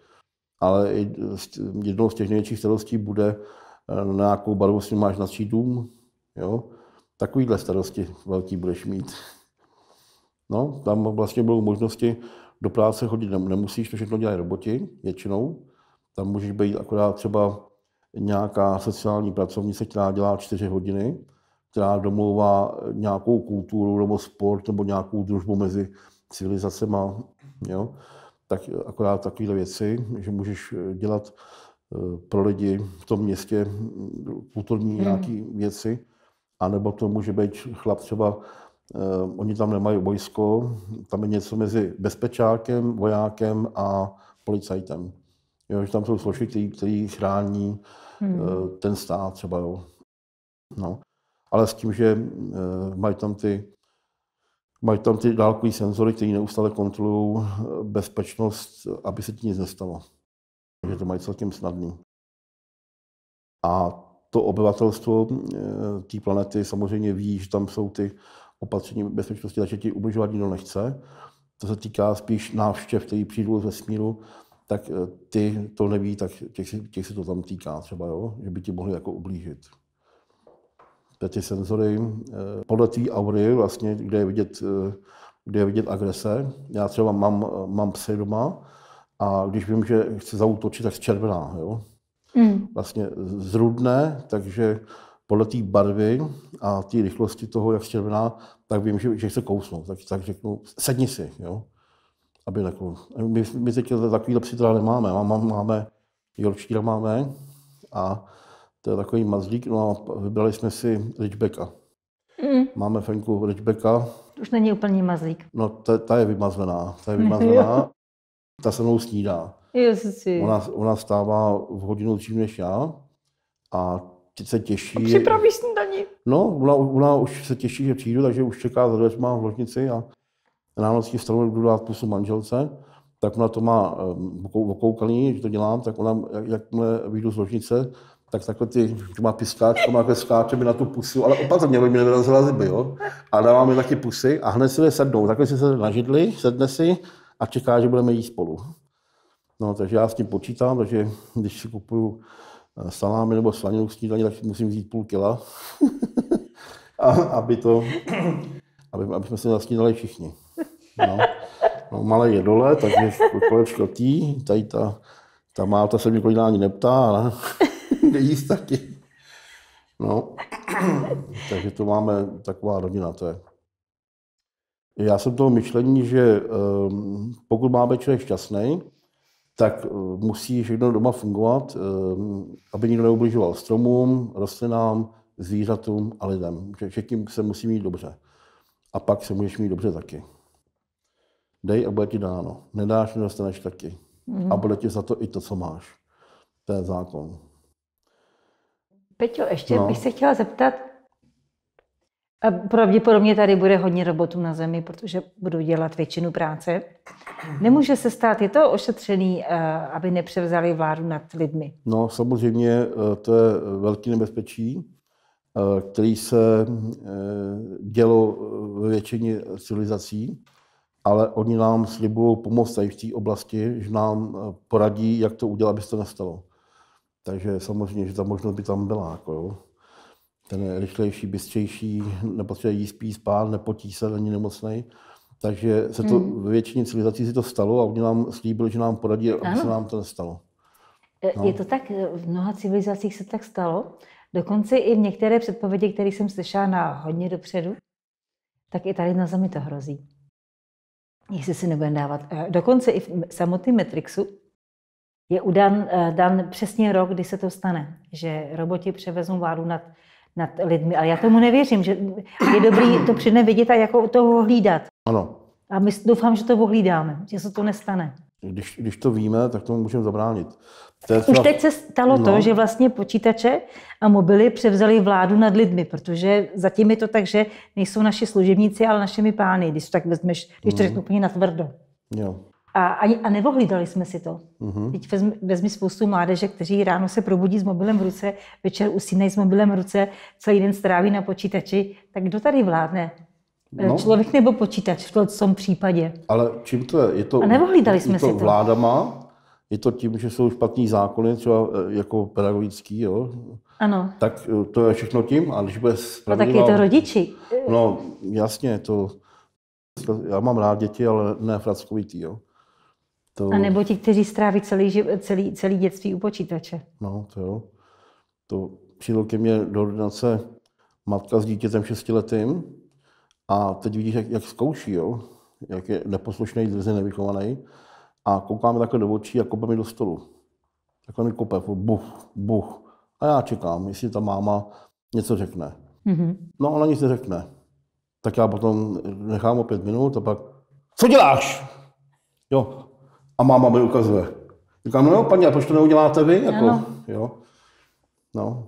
Ale jednou z těch největších starostí bude na nějakou barvu si máš na dům, jo, takovýhle starosti velký budeš mít. No, tam vlastně budou možnosti do práce chodit nemusíš, to všechno dělají roboti většinou. Tam můžeš být akorát třeba nějaká sociální pracovnice, která dělá čtyři hodiny, která domlouvá nějakou kulturu nebo sport nebo nějakou družbu mezi civilizacemi. Jo? Tak akorát takovéhle věci, že můžeš dělat Eh, pro lidi v tom městě kulturní hmm. nějaké věci, anebo to může být chlap třeba, uh, oni tam nemají vojsko, tam je něco mezi bezpečákem, vojákem a policajtem. Jo, že tam jsou složky, který, který chrání hmm. uh, ten stát třeba. Jo. No. Ale s tím, že mají tam ty mají tam ty dálkové senzory, které neustále kontrolují bezpečnost, aby se ti nic nestalo že to mají celkem snadný. A to obyvatelstvo eh, té planety samozřejmě ví, že tam jsou ty opatření bezpečnosti, takže ti ubližovat nikdo nechce. To se týká spíš návštěv, který přijdou z vesmíru, tak eh, ty to neví, tak těch, těch se to tam týká třeba, jo? že by ti mohli jako ublížit. Ty senzory, eh, podle té aury, vlastně, kde je vidět, kde je vidět agrese. Já třeba mám, mám psy doma, a když vím, že chce zautočit, tak červená. Jo? Mm. Vlastně zrudné, takže podle té barvy a té rychlosti toho, jak červená, tak vím, že, že se kousnou. Tak, tak řeknu, sedni si, jo. Aby jako, my, my teď takovýhle psy teda nemáme. Máme, máme Yorkshire máme a to je takový mazlík. No a vybrali jsme si Ridgebacka. Mm. Máme Fenku Ridgebacka. Už není úplně mazlík. No, ta, ta je vymazlená. Ta je vymazlená. Ta se mnou snídá. Ježiši. Ona, ona stává v hodinu dřív než já a teď se těší. A připraví snídaní. No, ona, ona, už se těší, že přijdu, takže už čeká za dveřma v ložnici a ráno si vstanu, budu dát pusu manželce, tak ona to má um, okoukaný, že to dělám, tak ona, jak, jakmile vyjdu z ložnice, tak takhle ty, že má piskáč, to má takhle skáče mi na tu pusu, ale opatrně, aby mi nevyrazila zuby, jo. A dává mi taky pusy a hned si je sednou. Takhle si se na židli, sedne si a čeká, že budeme jíst spolu. No, takže já s tím počítám, takže když si kupuju eh, salámy nebo slaninu snídaní, tak musím vzít půl kila, a, aby to, aby, aby jsme si nasnídali všichni. No. No, malé je dole, takže kolečko tý, tady ta, ta máta se mě kolik neptá, ale nejíst taky. No, takže to máme taková rodina, to je. Já jsem toho myšlení, že um, pokud má být člověk šťastný, tak uh, musí všechno doma fungovat, um, aby nikdo neubližoval stromům, rostlinám, zvířatům a lidem. Že všichni se musí mít dobře. A pak se můžeš mít dobře taky. Dej a bude ti dáno. Nedáš, nedostaneš taky. Mm. A bude ti za to i to, co máš. To je zákon. Peťo, ještě no. bych se chtěla zeptat, a pravděpodobně tady bude hodně robotů na zemi, protože budou dělat většinu práce. Nemůže se stát, je to ošetřený, eh, aby nepřevzali vládu nad lidmi? No samozřejmě eh, to je velký nebezpečí, eh, který se dělo ve většině civilizací, ale oni nám slibují pomoc tady v té oblasti, že nám poradí, jak to udělat, aby se to nestalo. Takže samozřejmě, že ta možnost by tam byla. Jako jo. Ten rychlejší, bystřejší, nepotřebuje jíst, spí, spát, nepotí se, není nemocný. Takže se to hmm. ve většině civilizací si to stalo a oni nám slíbili, že nám poradí, aby ano. se nám to nestalo. No. Je to tak, v mnoha civilizacích se tak stalo. Dokonce i v některé předpovědi, které jsem slyšela na hodně dopředu, tak i tady na Zemi to hrozí. Jestli si nebudeme dávat. E, dokonce i v samotném Matrixu je udan eh, dan přesně rok, kdy se to stane, že roboti převezou vládu nad, nad lidmi. Ale já tomu nevěřím, že je dobrý to předne vidět a jako to ohlídat. Ano. A my doufám, že to ohlídáme, že se to nestane. Když, když to víme, tak tomu můžeme zabránit. třeba... Už teď se stalo no. to, že vlastně počítače a mobily převzali vládu nad lidmi, protože zatím je to tak, že nejsou naši služebníci, ale našimi pány, když to tak vezmeš, když to mm. řeknu úplně natvrdo. Jo. A, a, a nevohlídali jsme si to. Uh-huh. Teď vezmi, vezmi spoustu mládeže, kteří ráno se probudí s mobilem v ruce, večer usínají s mobilem v ruce, celý den stráví na počítači. Tak kdo tady vládne? No. Člověk nebo počítač v tom případě? Ale čím to je? je to, a nevohlídali jsme je to si to. vládama, je to tím, že jsou špatný zákony, třeba e, jako pedagogický, jo? Ano. Tak e, to je všechno tím, a když bude spravedlivá... A tak je to rodiči. No, jasně, to... Já mám rád děti, ale ne frackovitý, jo. To... A nebo ti, kteří stráví celý, celý, celý dětství u počítače. No, to jo. To přišlo ke mně do ordinace matka s dítětem šestiletým a teď vidíš, jak, jak zkouší, jo? jak je neposlušný, drzý, nevychovaný. A koukáme takhle do očí a kope mi do stolu. Takhle mi kope, buch, buch. A já čekám, jestli ta máma něco řekne. Mm-hmm. No, ona nic neřekne. Tak já potom nechám o pět minut a pak, co děláš? Jo, a máma mi ukazuje. Říkám, no jo, paní, a proč to neuděláte vy? Jako, no. jo. No.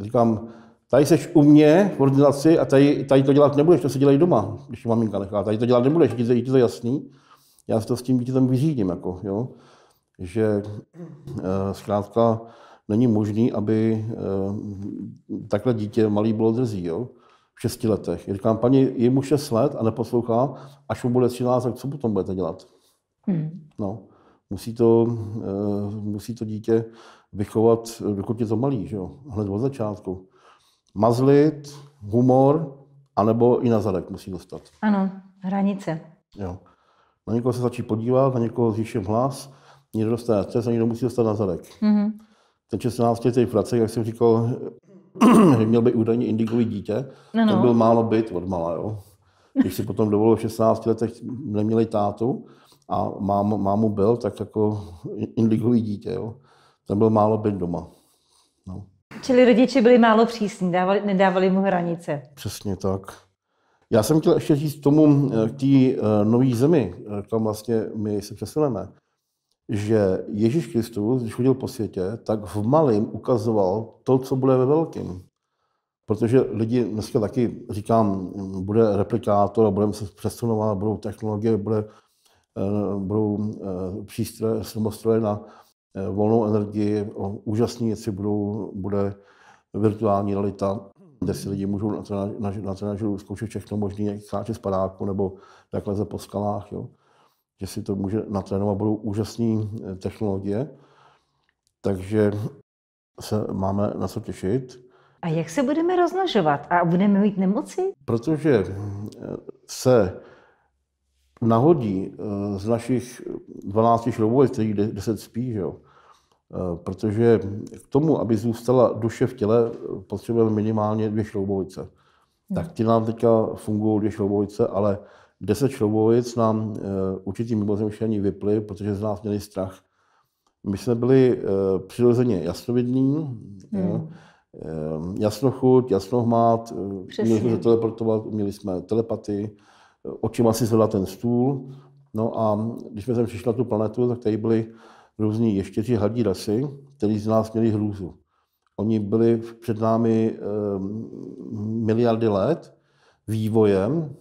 Říkám, tady seš u mě v ordinaci a tady, tady to dělat nebudeš, to se dělají doma, když maminka nechá. Tady to dělat nebudeš, je ti to jasný. Já si to s tím dítětem vyřídím, jako, jo. Že e, zkrátka není možný, aby e, takhle dítě malý bylo drzí, jo v šesti letech. Já říkám, paní, je mu šest let a neposlouchá, až mu bude 13, tak co potom budete dělat? Hmm. No, musí to, uh, musí to dítě vychovat, dokud je to malý, že jo? hned od začátku. Mazlit, humor, anebo i na zadek musí dostat. Ano, hranice. Jo. Na někoho se začí podívat, na někoho zvýším hlas, někdo dostane stres a někdo musí dostat na zadek. Mm-hmm. Ten 16 letý fracek, jak jsem říkal, že měl být údajně indigový dítě, No, ten no. byl málo byt od mala, jo. Když si potom dovolil v 16 letech, neměli tátu a mámu, mámu byl, tak jako indigový dítě, jo. Ten byl málo byt doma. No, Čili rodiče byli málo přísní, dávali, nedávali mu hranice. přesně tak. Já jsem chtěl ještě říct tomu, k té eh, nové zemi, eh, kam vlastně my se přesuneme, že Ježíš Kristus, když chodil po světě, tak v malém ukazoval to, co bude ve velkém. Protože lidi dneska taky, říkám, bude replikátor a budeme se přesunovat, budou technologie, bude, budou eh, přístroje, slumostroje na eh, volnou energii, úžasné věci budou, bude virtuální realita, kde si lidi můžou na, trenaž- na, na trenažeru zkoušet všechno možné, jak skáče z padáku nebo jak leze po skalách. Jo. Že si to může natrénovat, budou úžasné eh, technologie. Takže se máme na co těšit. A jak se budeme rozmnožovat? A budeme mít nemoci? protože eh, se nahodí eh, z našich 12 šroubovek, kterých 10 spí, že jo? Eh, protože k tomu, aby zůstala duše v těle, potřebujeme minimálně dvě šroubovice. Tak ty nám teďka fungují dvě šroubovice, ale 10 šroubovic nám eh, určitý mimozemštění vyply, protože z nás měli strach. My jsme byli přirozeně jasnovidní, jo? Eh, jasnochuť, jasnohmat, eh, Přesně. měli jsme teleportovat, měli jsme telepatii, očima si zvedat ten stůl. No a když jsme sem přišli na tu planetu, tak tady byli různí ještěři hadí rasy, kteří z nás měli hrůzu. Oni byli před námi eh, miliardy let vývojem,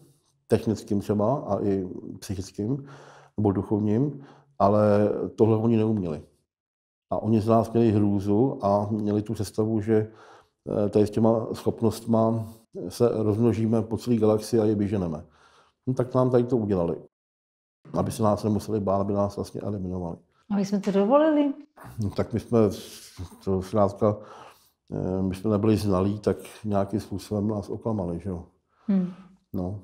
technickým třeba a i psychickým nebo duchovním, ale tohle oni neuměli. A oni z nás měli hrůzu a měli tu představu, že eh, tady s těma schopnostma se rozmnožíme po celé galaxii a je vyženeme. No, tak nám tady to udělali. Aby se nás nemuseli bát, aby nás vlastně eliminovali. A my jsme to dovolili? No, tak my jsme, to zkrátka, eh, my jsme nebyli znalí, tak nějakým způsobem nás oklamali, že jo. Hm. No,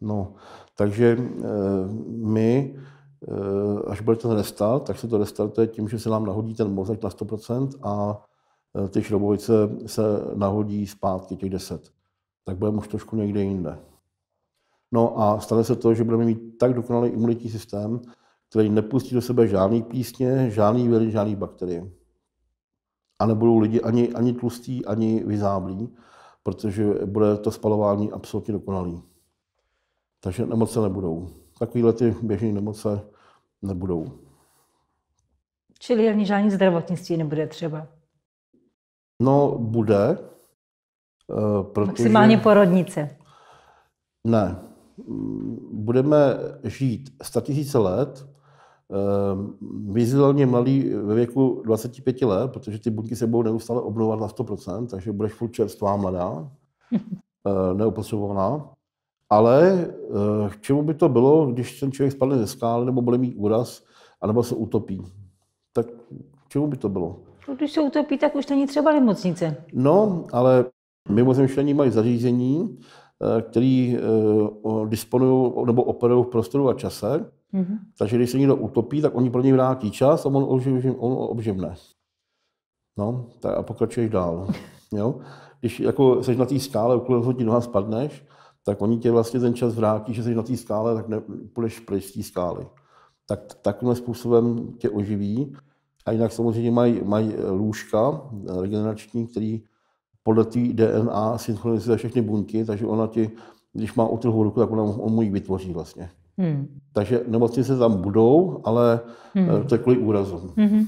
no. takže eh, my, eh, až bude ten restart, tak se to restartuje tím, že se nám nahodí ten mozek na 100% a ty šrobovice se nahodí zpátky, těch 10. Tak budeme už trošku někde jinde. No a stane se to, že budeme mít tak dokonalý imunitní systém, který nepustí do sebe žádný plísně, žádný viry, žádný bakterie. A nebudou lidi ani, ani tlustí, ani vyzáblí, protože bude to spalování absolutně dokonalý. Takže nemoce nebudou. Takovéhle ty běžné nemoce nebudou. Čili ani žádný zdravotnictví nebude třeba. No, bude, eh, protože... Maximálně porodnice. Ne. Budeme žít 100 000 let, eh, vizuálně mladý ve věku 25 let, protože ty buňky se budou neustále obnovovat na 100%, takže budeš furt čerstvá, mladá, eh, neopotřebovaná. Ale eh, k čemu by to bylo, když ten člověk spadne ze skály nebo bude mít úraz, anebo se utopí? Tak k čemu by to bylo? No, Když se utopí, tak už není třeba nemocnice. No, ale mimozemštění mají zařízení, který eh, disponují nebo operují v prostoru a čase, Mhm. takže když se někdo utopí, tak oni pro něj vrátí čas a on, obživ, on obživne. No, tak a pokračuješ dál. Jo? Když jako jsi na té skále, okolo ti noha spadneš, tak oni tě vlastně ten čas vrátí, že jsi na té skále, tak ne, půjdeš pryč z té skály. Tak takovým způsobem tě oživí. A jinak samozřejmě mají, mají lůžka eh, regenerační, který podle té DNA synchronizuje všechny buňky, takže ona ti, když má utrhou ruku, tak ona, on mu ji vytvoří vlastně. Hmm. Takže nemocnice tam budou, ale Hmm. hmm. to je kvůli úrazům. Mhm.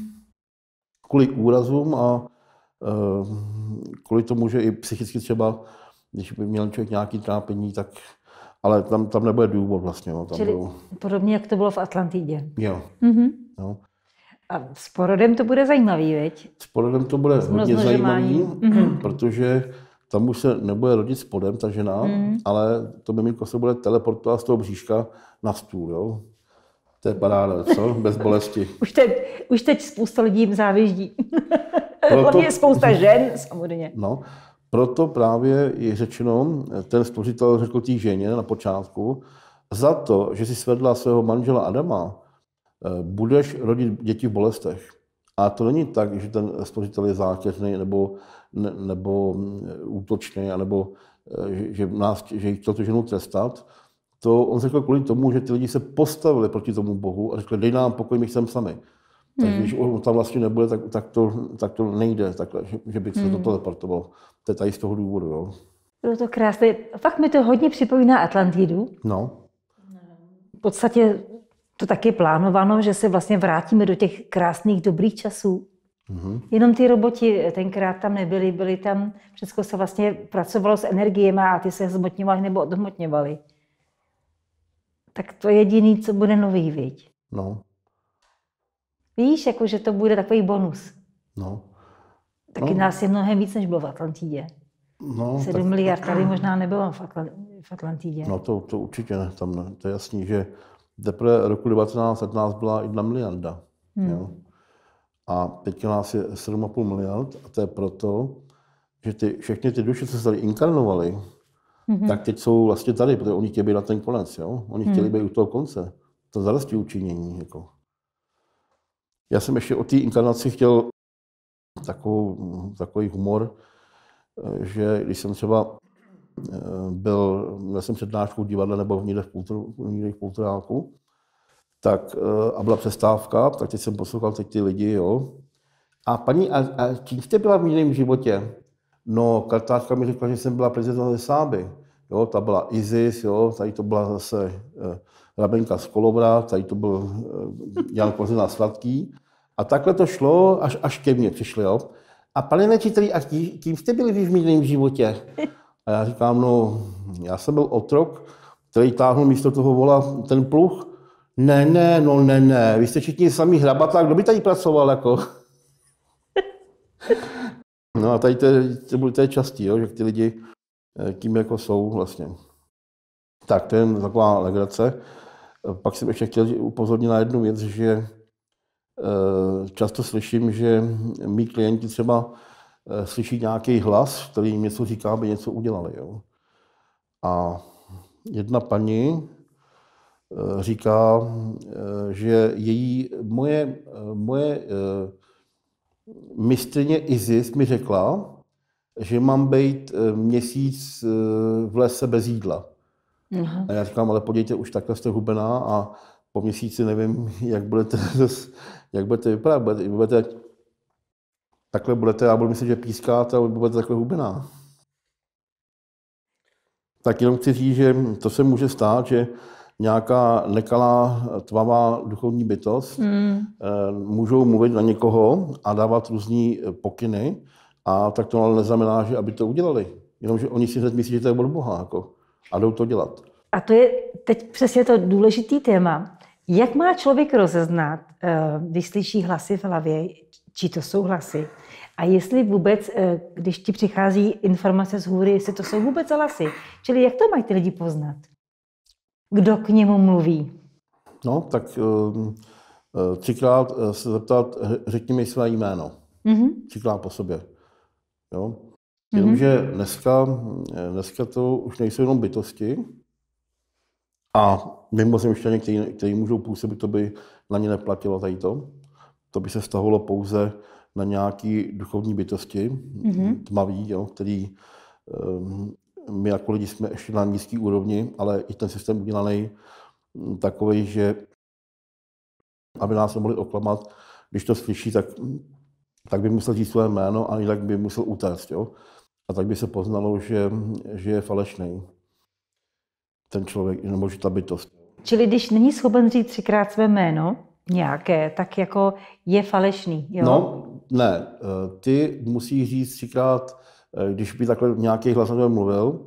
Kvůli úrazům a eh, kvůli tomu, že i psychicky třeba, když by měl člověk nějaký trápení, tak ale tam, tam nebude důvod vlastně. No, tam Čili budou, podobně, jak to bylo v Atlantidě. jo, Mhm. no. A s porodem to bude zajímavý, veď? S porodem to bude hodně zajímavý, Mhm. protože tam už se nebude rodit spodem ta žena, Mhm. ale to miminko se bude teleportovat z toho bříška na stůl. Jo? To je paráda, co? Bez bolesti. Už teď, už teď spousta lidí jim závěždí. Proto- Hlavně spousta žen, samozřejmě. No, proto právě je řečeno, ten stvořitel řekl té ženě na počátku, za to, že si svedla svého manžela Adama, budeš rodit děti v bolestech. A to není tak, že ten stvořitel je zákeřný nebo ne, nebo útočný, nebo že, že, nás, že jich chtěl tu ženu trestat, to on řekl kvůli tomu, že ty lidi se postavili proti tomu Bohu a řekli, dej nám pokoj, my chceme sami. Takže hmm. když on tam vlastně nebude, tak, tak, to, tak to nejde, takhle, že, že by se hmm. to teleportovalo. To je tady z toho důvodu. Jo. Bylo to krásné. Fakt mi to hodně připomíná Atlantidu. No. V podstatě to taky plánováno, že se vlastně vrátíme do těch krásných, dobrých časů. Mm-hmm. Jenom ty roboti tenkrát tam nebyli, byli tam, všechno se vlastně pracovalo s energiemi a ty se zmotňovaly nebo odhmotňovaly. Tak to je jediný, co bude nový, viď? No. Víš, jako, že to bude takový bonus. No. Taky no. nás je mnohem víc, než bylo v Atlantidě. No, 7 tak... miliard tady možná nebylo v, v Atlantidě. No to, to určitě ne, tam ne. To je jasný, že teprve roku 1915 byla jedna miliarda. Hmm. Jo? A teď nás je 7,5 miliard a to je proto, že ty, všechny ty duše, co se tady inkarnovaly, hmm tak teď jsou vlastně tady, protože oni chtěli být na ten konec. Jo? Oni chtěli hmm. být u toho konce. To zarostí učinění. Jako. Já jsem ještě o té inkarnaci chtěl takovou, takový humor, že když jsem třeba byl, měl jsem přednášku v divadle nebo v někde v, kultur, někde v kulturáku, tak, eh, a byla přestávka, tak teď jsem poslouchal teď ty lidi, jo. A paní, a, a čím jste byla v jiném životě? No, kartářka mi řekla, že jsem byla prezidentka ze Sáby. Jo, ta byla Isis, jo, tady to byla zase eh, Rabenka z Kolobra, tady to byl eh, Jan Kozina Sladký. A takhle to šlo, až, až ke mně přišli, jo. A pane nečitelý, a tí, kým jste byli v mým životě? A já říkám, no, já jsem byl otrok, který táhl místo toho vola ten pluh. Ne, ne, no ne, ne, vy jste všichni samý hrabata, kdo by tady pracoval, jako? No a tady to, to, to je častý, jo, že ty lidi eh, kým jako jsou vlastně. Tak, to je taková legrace. Pak jsem ještě chtěl upozornit na jednu věc, že Eh, často slyším, že mý klienti třeba eh, slyší nějaký hlas, který jim něco říká, aby něco udělali. Jo. A jedna paní eh, říká, že její, moje, moje mistrně Isis mi řekla, že mám být měsíc v lese bez jídla. Aha. A já říkám, ale podívejte, už takhle jste hubená a po měsíci nevím, jak budete, jak budete vypadat. Budete, budete takhle budete, já budu myslet, že pískáte a budete takhle hubená. Tak jenom chci říct, že to se může stát, že nějaká nekalá tvavá duchovní bytost mm. můžou mluvit na někoho a dávat různé pokyny, a tak to ale neznamená, že aby to udělali. Jenomže oni si hned myslí, že to je od Boha jako, a jdou to dělat. A to je teď přesně to důležitý téma. Jak má člověk rozeznat, eh, když slyší hlasy v hlavě, či to jsou hlasy? A jestli vůbec, eh, když ti přichází informace z hůry, jestli to jsou vůbec hlasy? Čili jak to mají ty lidi poznat? Kdo k němu mluví? No, tak eh, třikrát se zeptat, řekni mi své jméno. Mm-hmm. Třikrát po sobě. Jo? Jenomže mm-hmm. dneska, dneska to už nejsou jenom bytosti, a mimozemšťané, který, který můžou působit, to by na ně neplatilo tady to. To by se vztahovalo pouze na nějaké duchovní bytosti, mm-hmm. tmavý, jo, který um, my jako lidi jsme ještě na nízké úrovni, ale i ten systém udělaný hm, takový, že aby nás nemohli oklamat, když to slyší, tak, tak by musel říct své jméno a jinak by musel utéct. Jo? A tak by se poznalo, že, že je falešný ten člověk, nebo že ta bytost. Čili když není schopen říct třikrát své jméno, nějaké, tak jako je falešný, jo? No, ne. Eh, ty musíš říct třikrát, eh, když by takhle nějaký hlas na mluvil,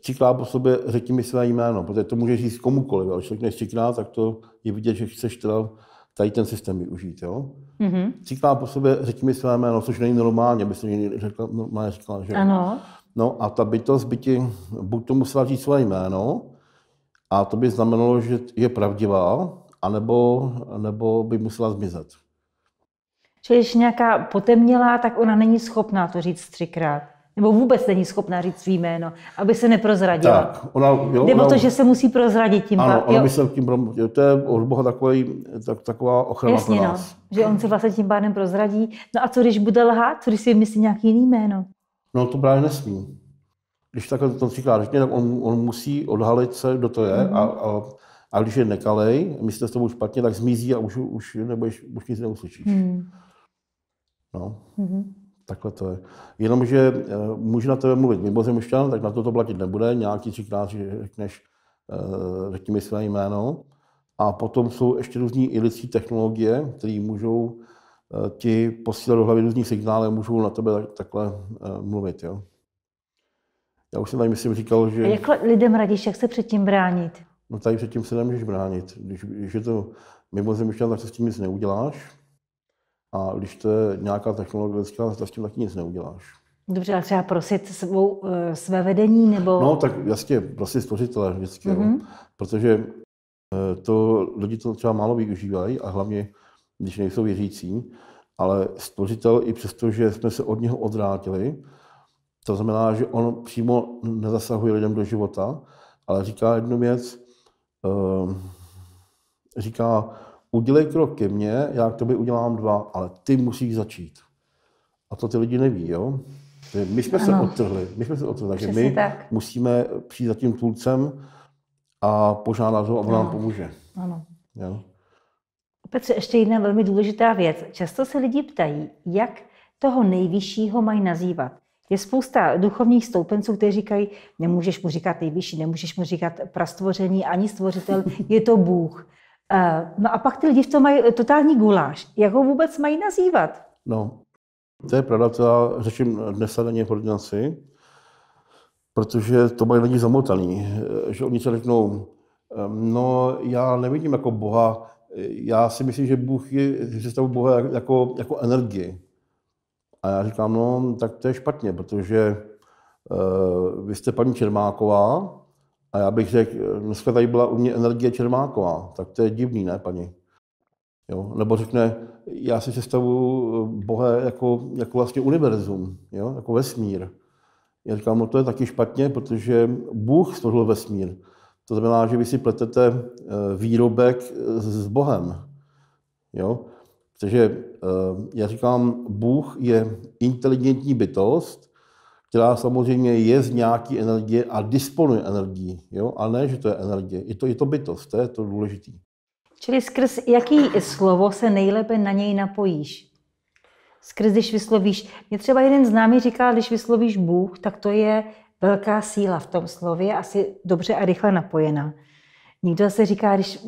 třikrát po sobě řekni mi své jméno, protože to může říct komukoliv, ale když řekneš třikrát, tak to je vidět, že chceš teda tady ten systém využít, jo? Mm-hmm. Třikrát po sobě řekni mi své jméno, což není normálně, aby se někdy řekla, normálně říkala, že? Ano. No a ta bytost by ti buď to musela říct své jméno, a to by znamenalo, že je pravdivá, anebo, nebo by musela zmizet. Čili když nějaká potemnělá, tak ona není schopná to říct třikrát. Nebo vůbec není schopná říct svý jméno, aby se neprozradila. Tak, ona, jo, Jde o to, že se musí prozradit tím. Ano, ona by se tím, to je od Boha takový, tak, taková ochrana Jasně, pro nás. No, že on se vlastně tím pádem prozradí. No a co když bude lhát? Co když si myslí nějaký jiný jméno? No to právě nesmí. Když takhle to třikrát řekne, tak on, on musí odhalit se, kdo to je mm-hmm. a, a, a když je nekalej, myslíte s tobou špatně, tak zmizí a už, už, nebudeš, už nic neuslyšíš. Mm. No. Mm-hmm. Takhle to je. Jenomže uh, může na tebe mluvit mimozemšťan, tak na to to platit nebude. Nějaký třikrát řekneš, uh, řekni mi své jméno. A potom jsou ještě různé i lidské technologie, které můžou uh, ti posílat do hlavy různý signály a můžou na tebe tak, takhle mluvit. Jo. Já už jsem tady, myslím, říkal, že... A jak lidem radíš, jak se předtím bránit? No tady předtím se nemůžeš bránit. Když, když je to mimozemšťan, tak se s tím nic neuděláš. A když to je nějaká technologická, tak s tím taky nic neuděláš. Dobře, ale třeba prosit svou, eh, své vedení nebo... No, tak jasně, prosit stvořitele vždycky, mm-hmm. protože eh, to lidi to třeba málo využívají a hlavně, když nejsou věřící, ale stvořitel i přesto, že jsme se od něho odvrátili, to znamená, že on přímo nezasahuje lidem do života, ale říká jednu věc, říká, udělej krok ke mně, já k tobě udělám dva, ale ty musíš začít. A to ty lidi neví, jo? My jsme ano. se odtrhli, my jsme se odtrhli, takže my tak. musíme přijít za tím tvůrcem a požádat ho, aby nám pomůže. Ano. Jo? Petře, ještě jedna velmi důležitá věc. Často se lidi ptají, jak toho nejvyššího mají nazývat. Je spousta duchovních stoupenců, kteří říkají, nemůžeš mu říkat nejvyšší, nemůžeš mu říkat prastvoření ani stvořitel, je to Bůh. Eh, no a pak ty lidi v tom mají totální guláš. Jak ho vůbec mají nazývat? No, to je pravda, to já řeším dnes a denně v ordinaci, protože to mají lidi zamotaný, že oni se řeknou, no já nevidím jako Boha, já si myslím, že Bůh je, představu Boha jako, jako energii. A já říkám, no tak to je špatně, protože uh, vy jste paní Čermáková a já bych řekl, dneska tady byla u mě energie Čermáková, tak to je divný, ne, paní? Jo? Nebo řekne, já si představuji Boha jako, jako vlastně univerzum, jo? jako vesmír. Já říkám, no to je taky špatně, protože Bůh stvořil vesmír. To znamená, že vy si pletete eh, výrobek s Bohem. Jo? Takže eh, já říkám, Bůh je inteligentní bytost, která samozřejmě je z nějaké energie a disponuje energií, jo? ale ne, že to je energie. Je to, je to bytost, to je to důležité. Čili skrz jaký slovo se nejlépe na něj napojíš? Skrz, když vyslovíš, mě třeba jeden známý říkal, když vyslovíš Bůh, tak to je velká síla v tom slově, asi dobře a rychle napojená. Někdo se říká, když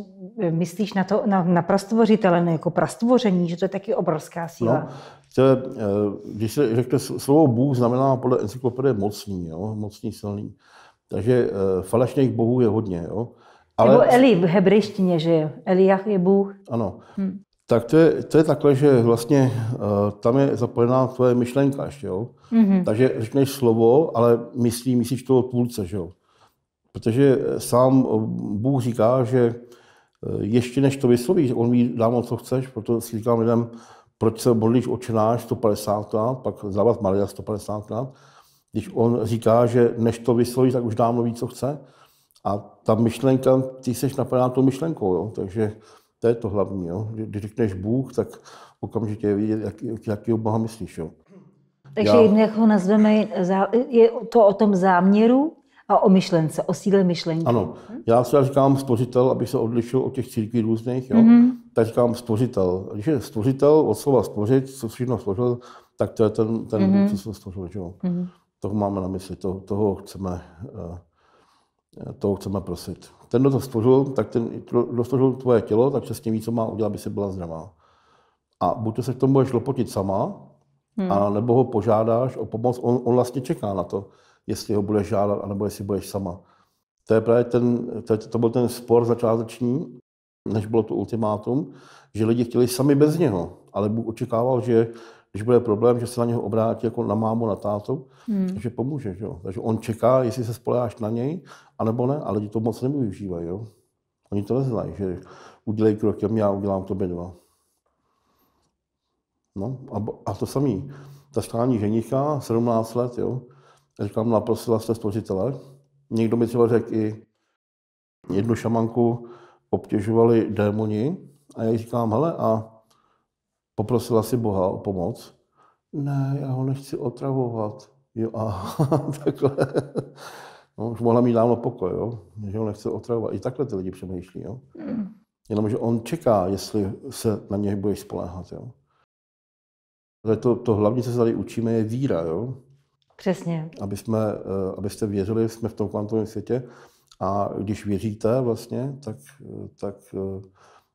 myslíš na, to, na, na prastvořitele, ne jako prastvoření, že to je taky obrovská síla. No, to je, eh, když se řekne slovo Bůh, znamená podle encyklopedie mocný, jo? mocný, silný. Takže eh, falešných bohů je hodně. Jo? Ale... Nebo Eli v hebrejštině, že jo? Eliach je Bůh. Ano. Hm. Tak to je, to je takhle, že vlastně uh, tam je zapojená tvoje myšlenka ještě, jo? Mm-hmm. Takže řekneš slovo, ale myslí, myslíš toho tvůrce, že jo? Protože sám Bůh říká, že ještě než to vyslovíš, on ví dám, co chceš, proto si říkám lidem, proč se modlíš očenáš 150 krát, pak závat Maria 150 krát, když on říká, že než to vyslovíš, tak už dávno ví, co chce. A ta myšlenka, ty jsi napadená tou myšlenkou, jo? takže to je to hlavní. Jo? Když řekneš Bůh, tak okamžitě je vidět, jak, jakýho Boha myslíš. Jo? Takže Já... ho nazveme, je to o tom záměru a o myšlence, o síle myšlenky. Ano, já si říkám spořitel, aby se odlišil od těch církví různých, jo? Mm-hmm. tak říkám spořitel. Když je spořitel, od slova spořit, co všechno stvořil, tak to je ten, ten mm-hmm. co se stvořil. Jo? Mm-hmm. Toho máme na mysli, to, toho chceme uh, toho chceme prosit. Ten, kdo to stvořil, tak ten, kdo stvořil tvoje tělo, tak přesně ví, co má udělat, aby si byla zdravá. A buď to se k tomu budeš lopotit sama, hmm. a nebo ho požádáš o pomoc. On, on vlastně čeká na to, jestli ho budeš žádat, anebo jestli budeš sama. To je právě ten, to, to byl ten spor začáteční, než bylo to ultimátum, že lidi chtěli sami bez něho, ale Bůh očekával, že když bude problém, že se na něho obrátí jako na mámu, na tátu, hmm. že pomůže. Že jo? Takže on čeká, jestli se spoleháš na něj, anebo ne, ale lidi to moc nevyužívají. Jo? Oni to neznají, že udělej krok já udělám tobě dva. No a, a to samý. Ta stání ženicha, 17 let, jo. Říkám, naprosila jste spořitele. Někdo mi třeba řekl i jednu šamanku obtěžovali démoni a já jí říkám, hele, a Poprosila si Boha o pomoc? Ne, já ho nechci otravovat. Jo, a takhle. No, už mohla mít dávno pokoj, jo? že ho nechce otravovat. I takhle ty lidi přemýšlí. Jo? Mm. Jenomže on čeká, jestli se na něj budeš spoléhat. Jo? To, to hlavní, co se tady učíme, je víra. Jo? Přesně. Aby jsme, eh, abyste věřili, jsme v tom kvantovém světě a když věříte vlastně, tak, tak eh,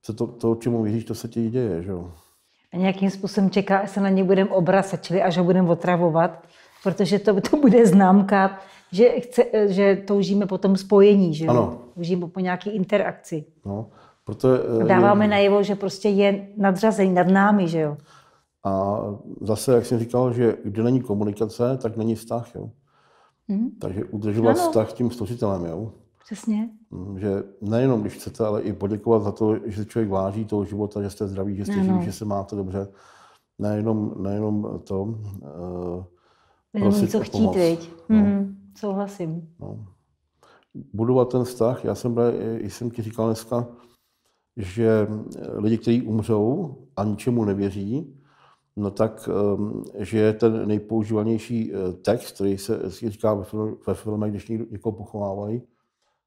se to, to, čemu věříš, to se ti děje. Že? A nějakým způsobem čeká, až se na ně budeme obracet, čili až ho budeme otravovat, protože to, to bude známka, že, chce, že toužíme po tom spojení, že ano. toužíme po nějaké interakci. No, proto, eh, Dáváme je, najevo, že prostě je nadřazený nad námi, že jo. A zase, jak jsem říkal, že kde není komunikace, tak není vztah, jo. Mm. Takže udržovat ano. vztah s tím stvořitelem, jo. Přesně. Mm, že nejenom, když chcete, ale i poděkovat za to, že se člověk váží toho života, že jste zdraví, že jste živí, že se máte dobře. Nejenom, nejenom to. Uh, Jenom něco chtít, viď? No. Mm, souhlasím. No. Budovat ten vztah, já jsem, jsem ti říkal dneska, že lidi, kteří umřou a ničemu nevěří, no tak, um, že je ten nejpoužívanější eh, text, který se říká ve, filmech, když někoho pochovávají,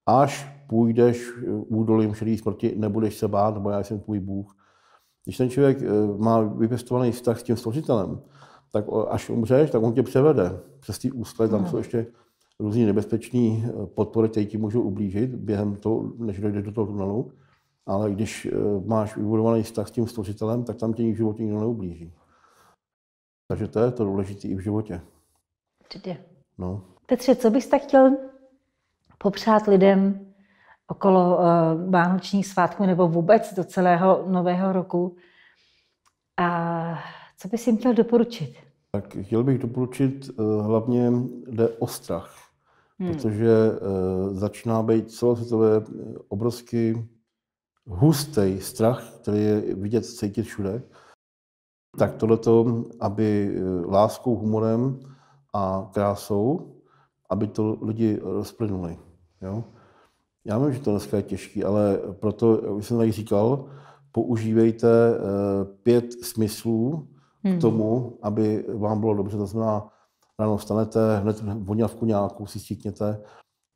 až půjdeš eh, údolím šedý smrti, nebudeš se bát, nebo já jsem tvůj Bůh. Když ten člověk eh, má vypěstovaný vztah s tím stvořitelem, tak až umřeš, tak on tě převede přes ty ústle, tam jsou ještě různý nebezpečný podpory, které ti můžou ublížit během toho, než dojdeš do toho tunelu. Ale když máš vybudovaný vztah s tím stvořitelem, tak tam tě v životě nikdo neublíží. Takže to je to důležité i v životě. Určitě. No. Petře, co bys tak chtěl popřát lidem okolo uh, Vánočních svátků nebo vůbec do celého nového roku? A co bys jim chtěl doporučit? Tak chtěl bych doporučit, uh, hlavně jde o strach, hmm. protože uh, začíná být celosvětové obrovský hustý strach, který je vidět, cítit všude tak tohleto, aby eh, láskou, humorem a krásou, aby to lidi rozplynuli. Jo? Já vím, že to dneska je těžké, ale proto, jak jsem tady říkal, používejte eh, pět smyslů k hmm. tomu, aby vám bylo dobře. To znamená, ráno vstanete, hned voňavku nějakou si stříkněte,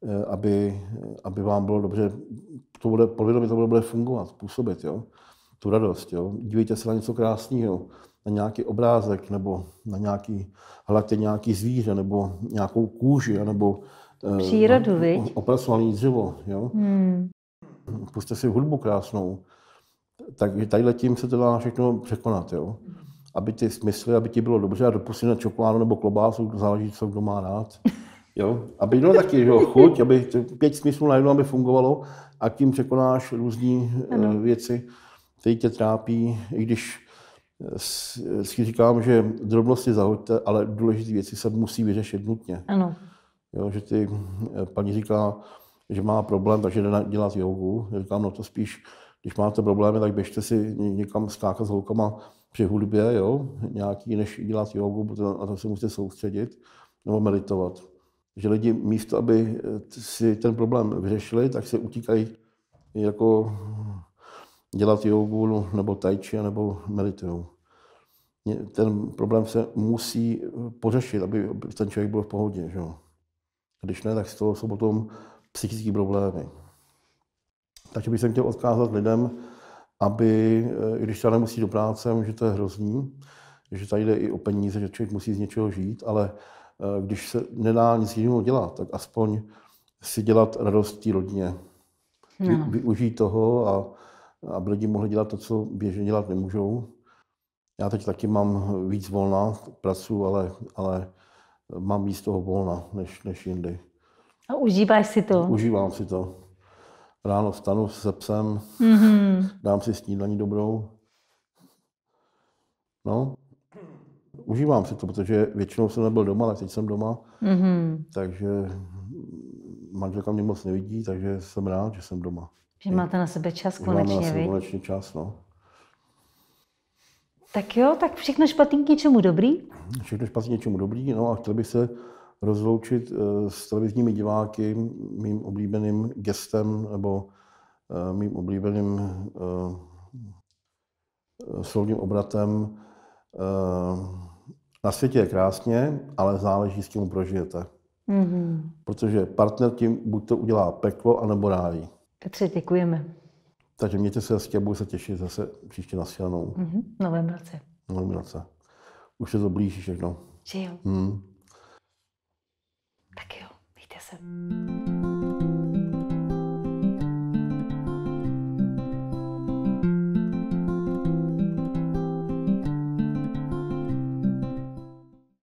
eh, aby, aby vám bylo dobře. To bude, podvědomě to bude fungovat, působit, jo? tu radost. Jo? Dívejte se na něco krásného na nějaký obrázek nebo na nějaký, hledajte nějaký zvíře nebo nějakou kůži nebo eh, Přírodu, uh, opracovaný dřevo. Jo? Hmm. Puste si hudbu krásnou. Takže tady tím se to dá všechno překonat. Jo? Aby ty smysly, aby ti bylo dobře a dopustit na čokoládu nebo klobásu, záleží, co kdo má rád. Jo? Aby bylo taky že chuť, aby pět smyslů najednou aby fungovalo a tím překonáš různé uh, věci, které tě trápí, i když si říkám, že drobnosti zahoďte, ale důležité věci se musí vyřešit nutně. Ano. Jo, že ty, eh, paní říká, že má problém, takže jde dělat jogu. Já říkám, no to spíš, když máte problémy, tak běžte si někam skákat s holkama při hudbě, jo, nějaký, než dělat jogu, protože na to se musíte soustředit, nebo meditovat. Že lidi místo, aby eh, si ten problém vyřešili, tak se utíkají jako dělat jogu nebo tai chi nebo meditují. Ten problém se musí pořešit, aby ten člověk byl v pohodě. Že? Když ne, tak z toho jsou potom psychické problémy. Takže bych chtěl odkázat lidem, aby, i když třeba nemusí do práce, že to je hrozný, že tady jde i o peníze, že člověk musí z něčeho žít, ale eh, když se nedá nic jiného dělat, tak aspoň si dělat radost té rodině. No. Využít toho a aby lidi mohli dělat to, co běžně dělat nemůžou. Já teď taky mám víc volna, pracuji, ale, ale mám víc toho volna než, než jindy. A užíváš si to? Užívám si to. Ráno vstanu se psem, mm-hmm. dám si snídaní dobrou. No, užívám si to, protože většinou jsem nebyl doma, ale teď jsem doma. Mm-hmm. Takže manželka mě moc nevidí, takže jsem rád, že jsem doma. Že máte na sebe čas konečně, Máme na sebe konečně čas, no. Tak jo, tak všechno špatný k něčemu dobrý? Všechno špatný k něčemu dobrý, no a chtěl bych se rozloučit eh, s televizními diváky mým oblíbeným gestem nebo eh, mým oblíbeným uh, slovním obratem Na světě je krásně, ale záleží, s kým prožijete. Mm-hmm. Protože partner tím buď to udělá peklo, anebo ráj. Petře, děkujeme. Takže mějte se hezky a budu se těšit zase příště na shledanou. Mm-hmm. Novém roce. Novém roce. Už se to blíží všechno. Že jo? Hmm. Tak jo, mějte se.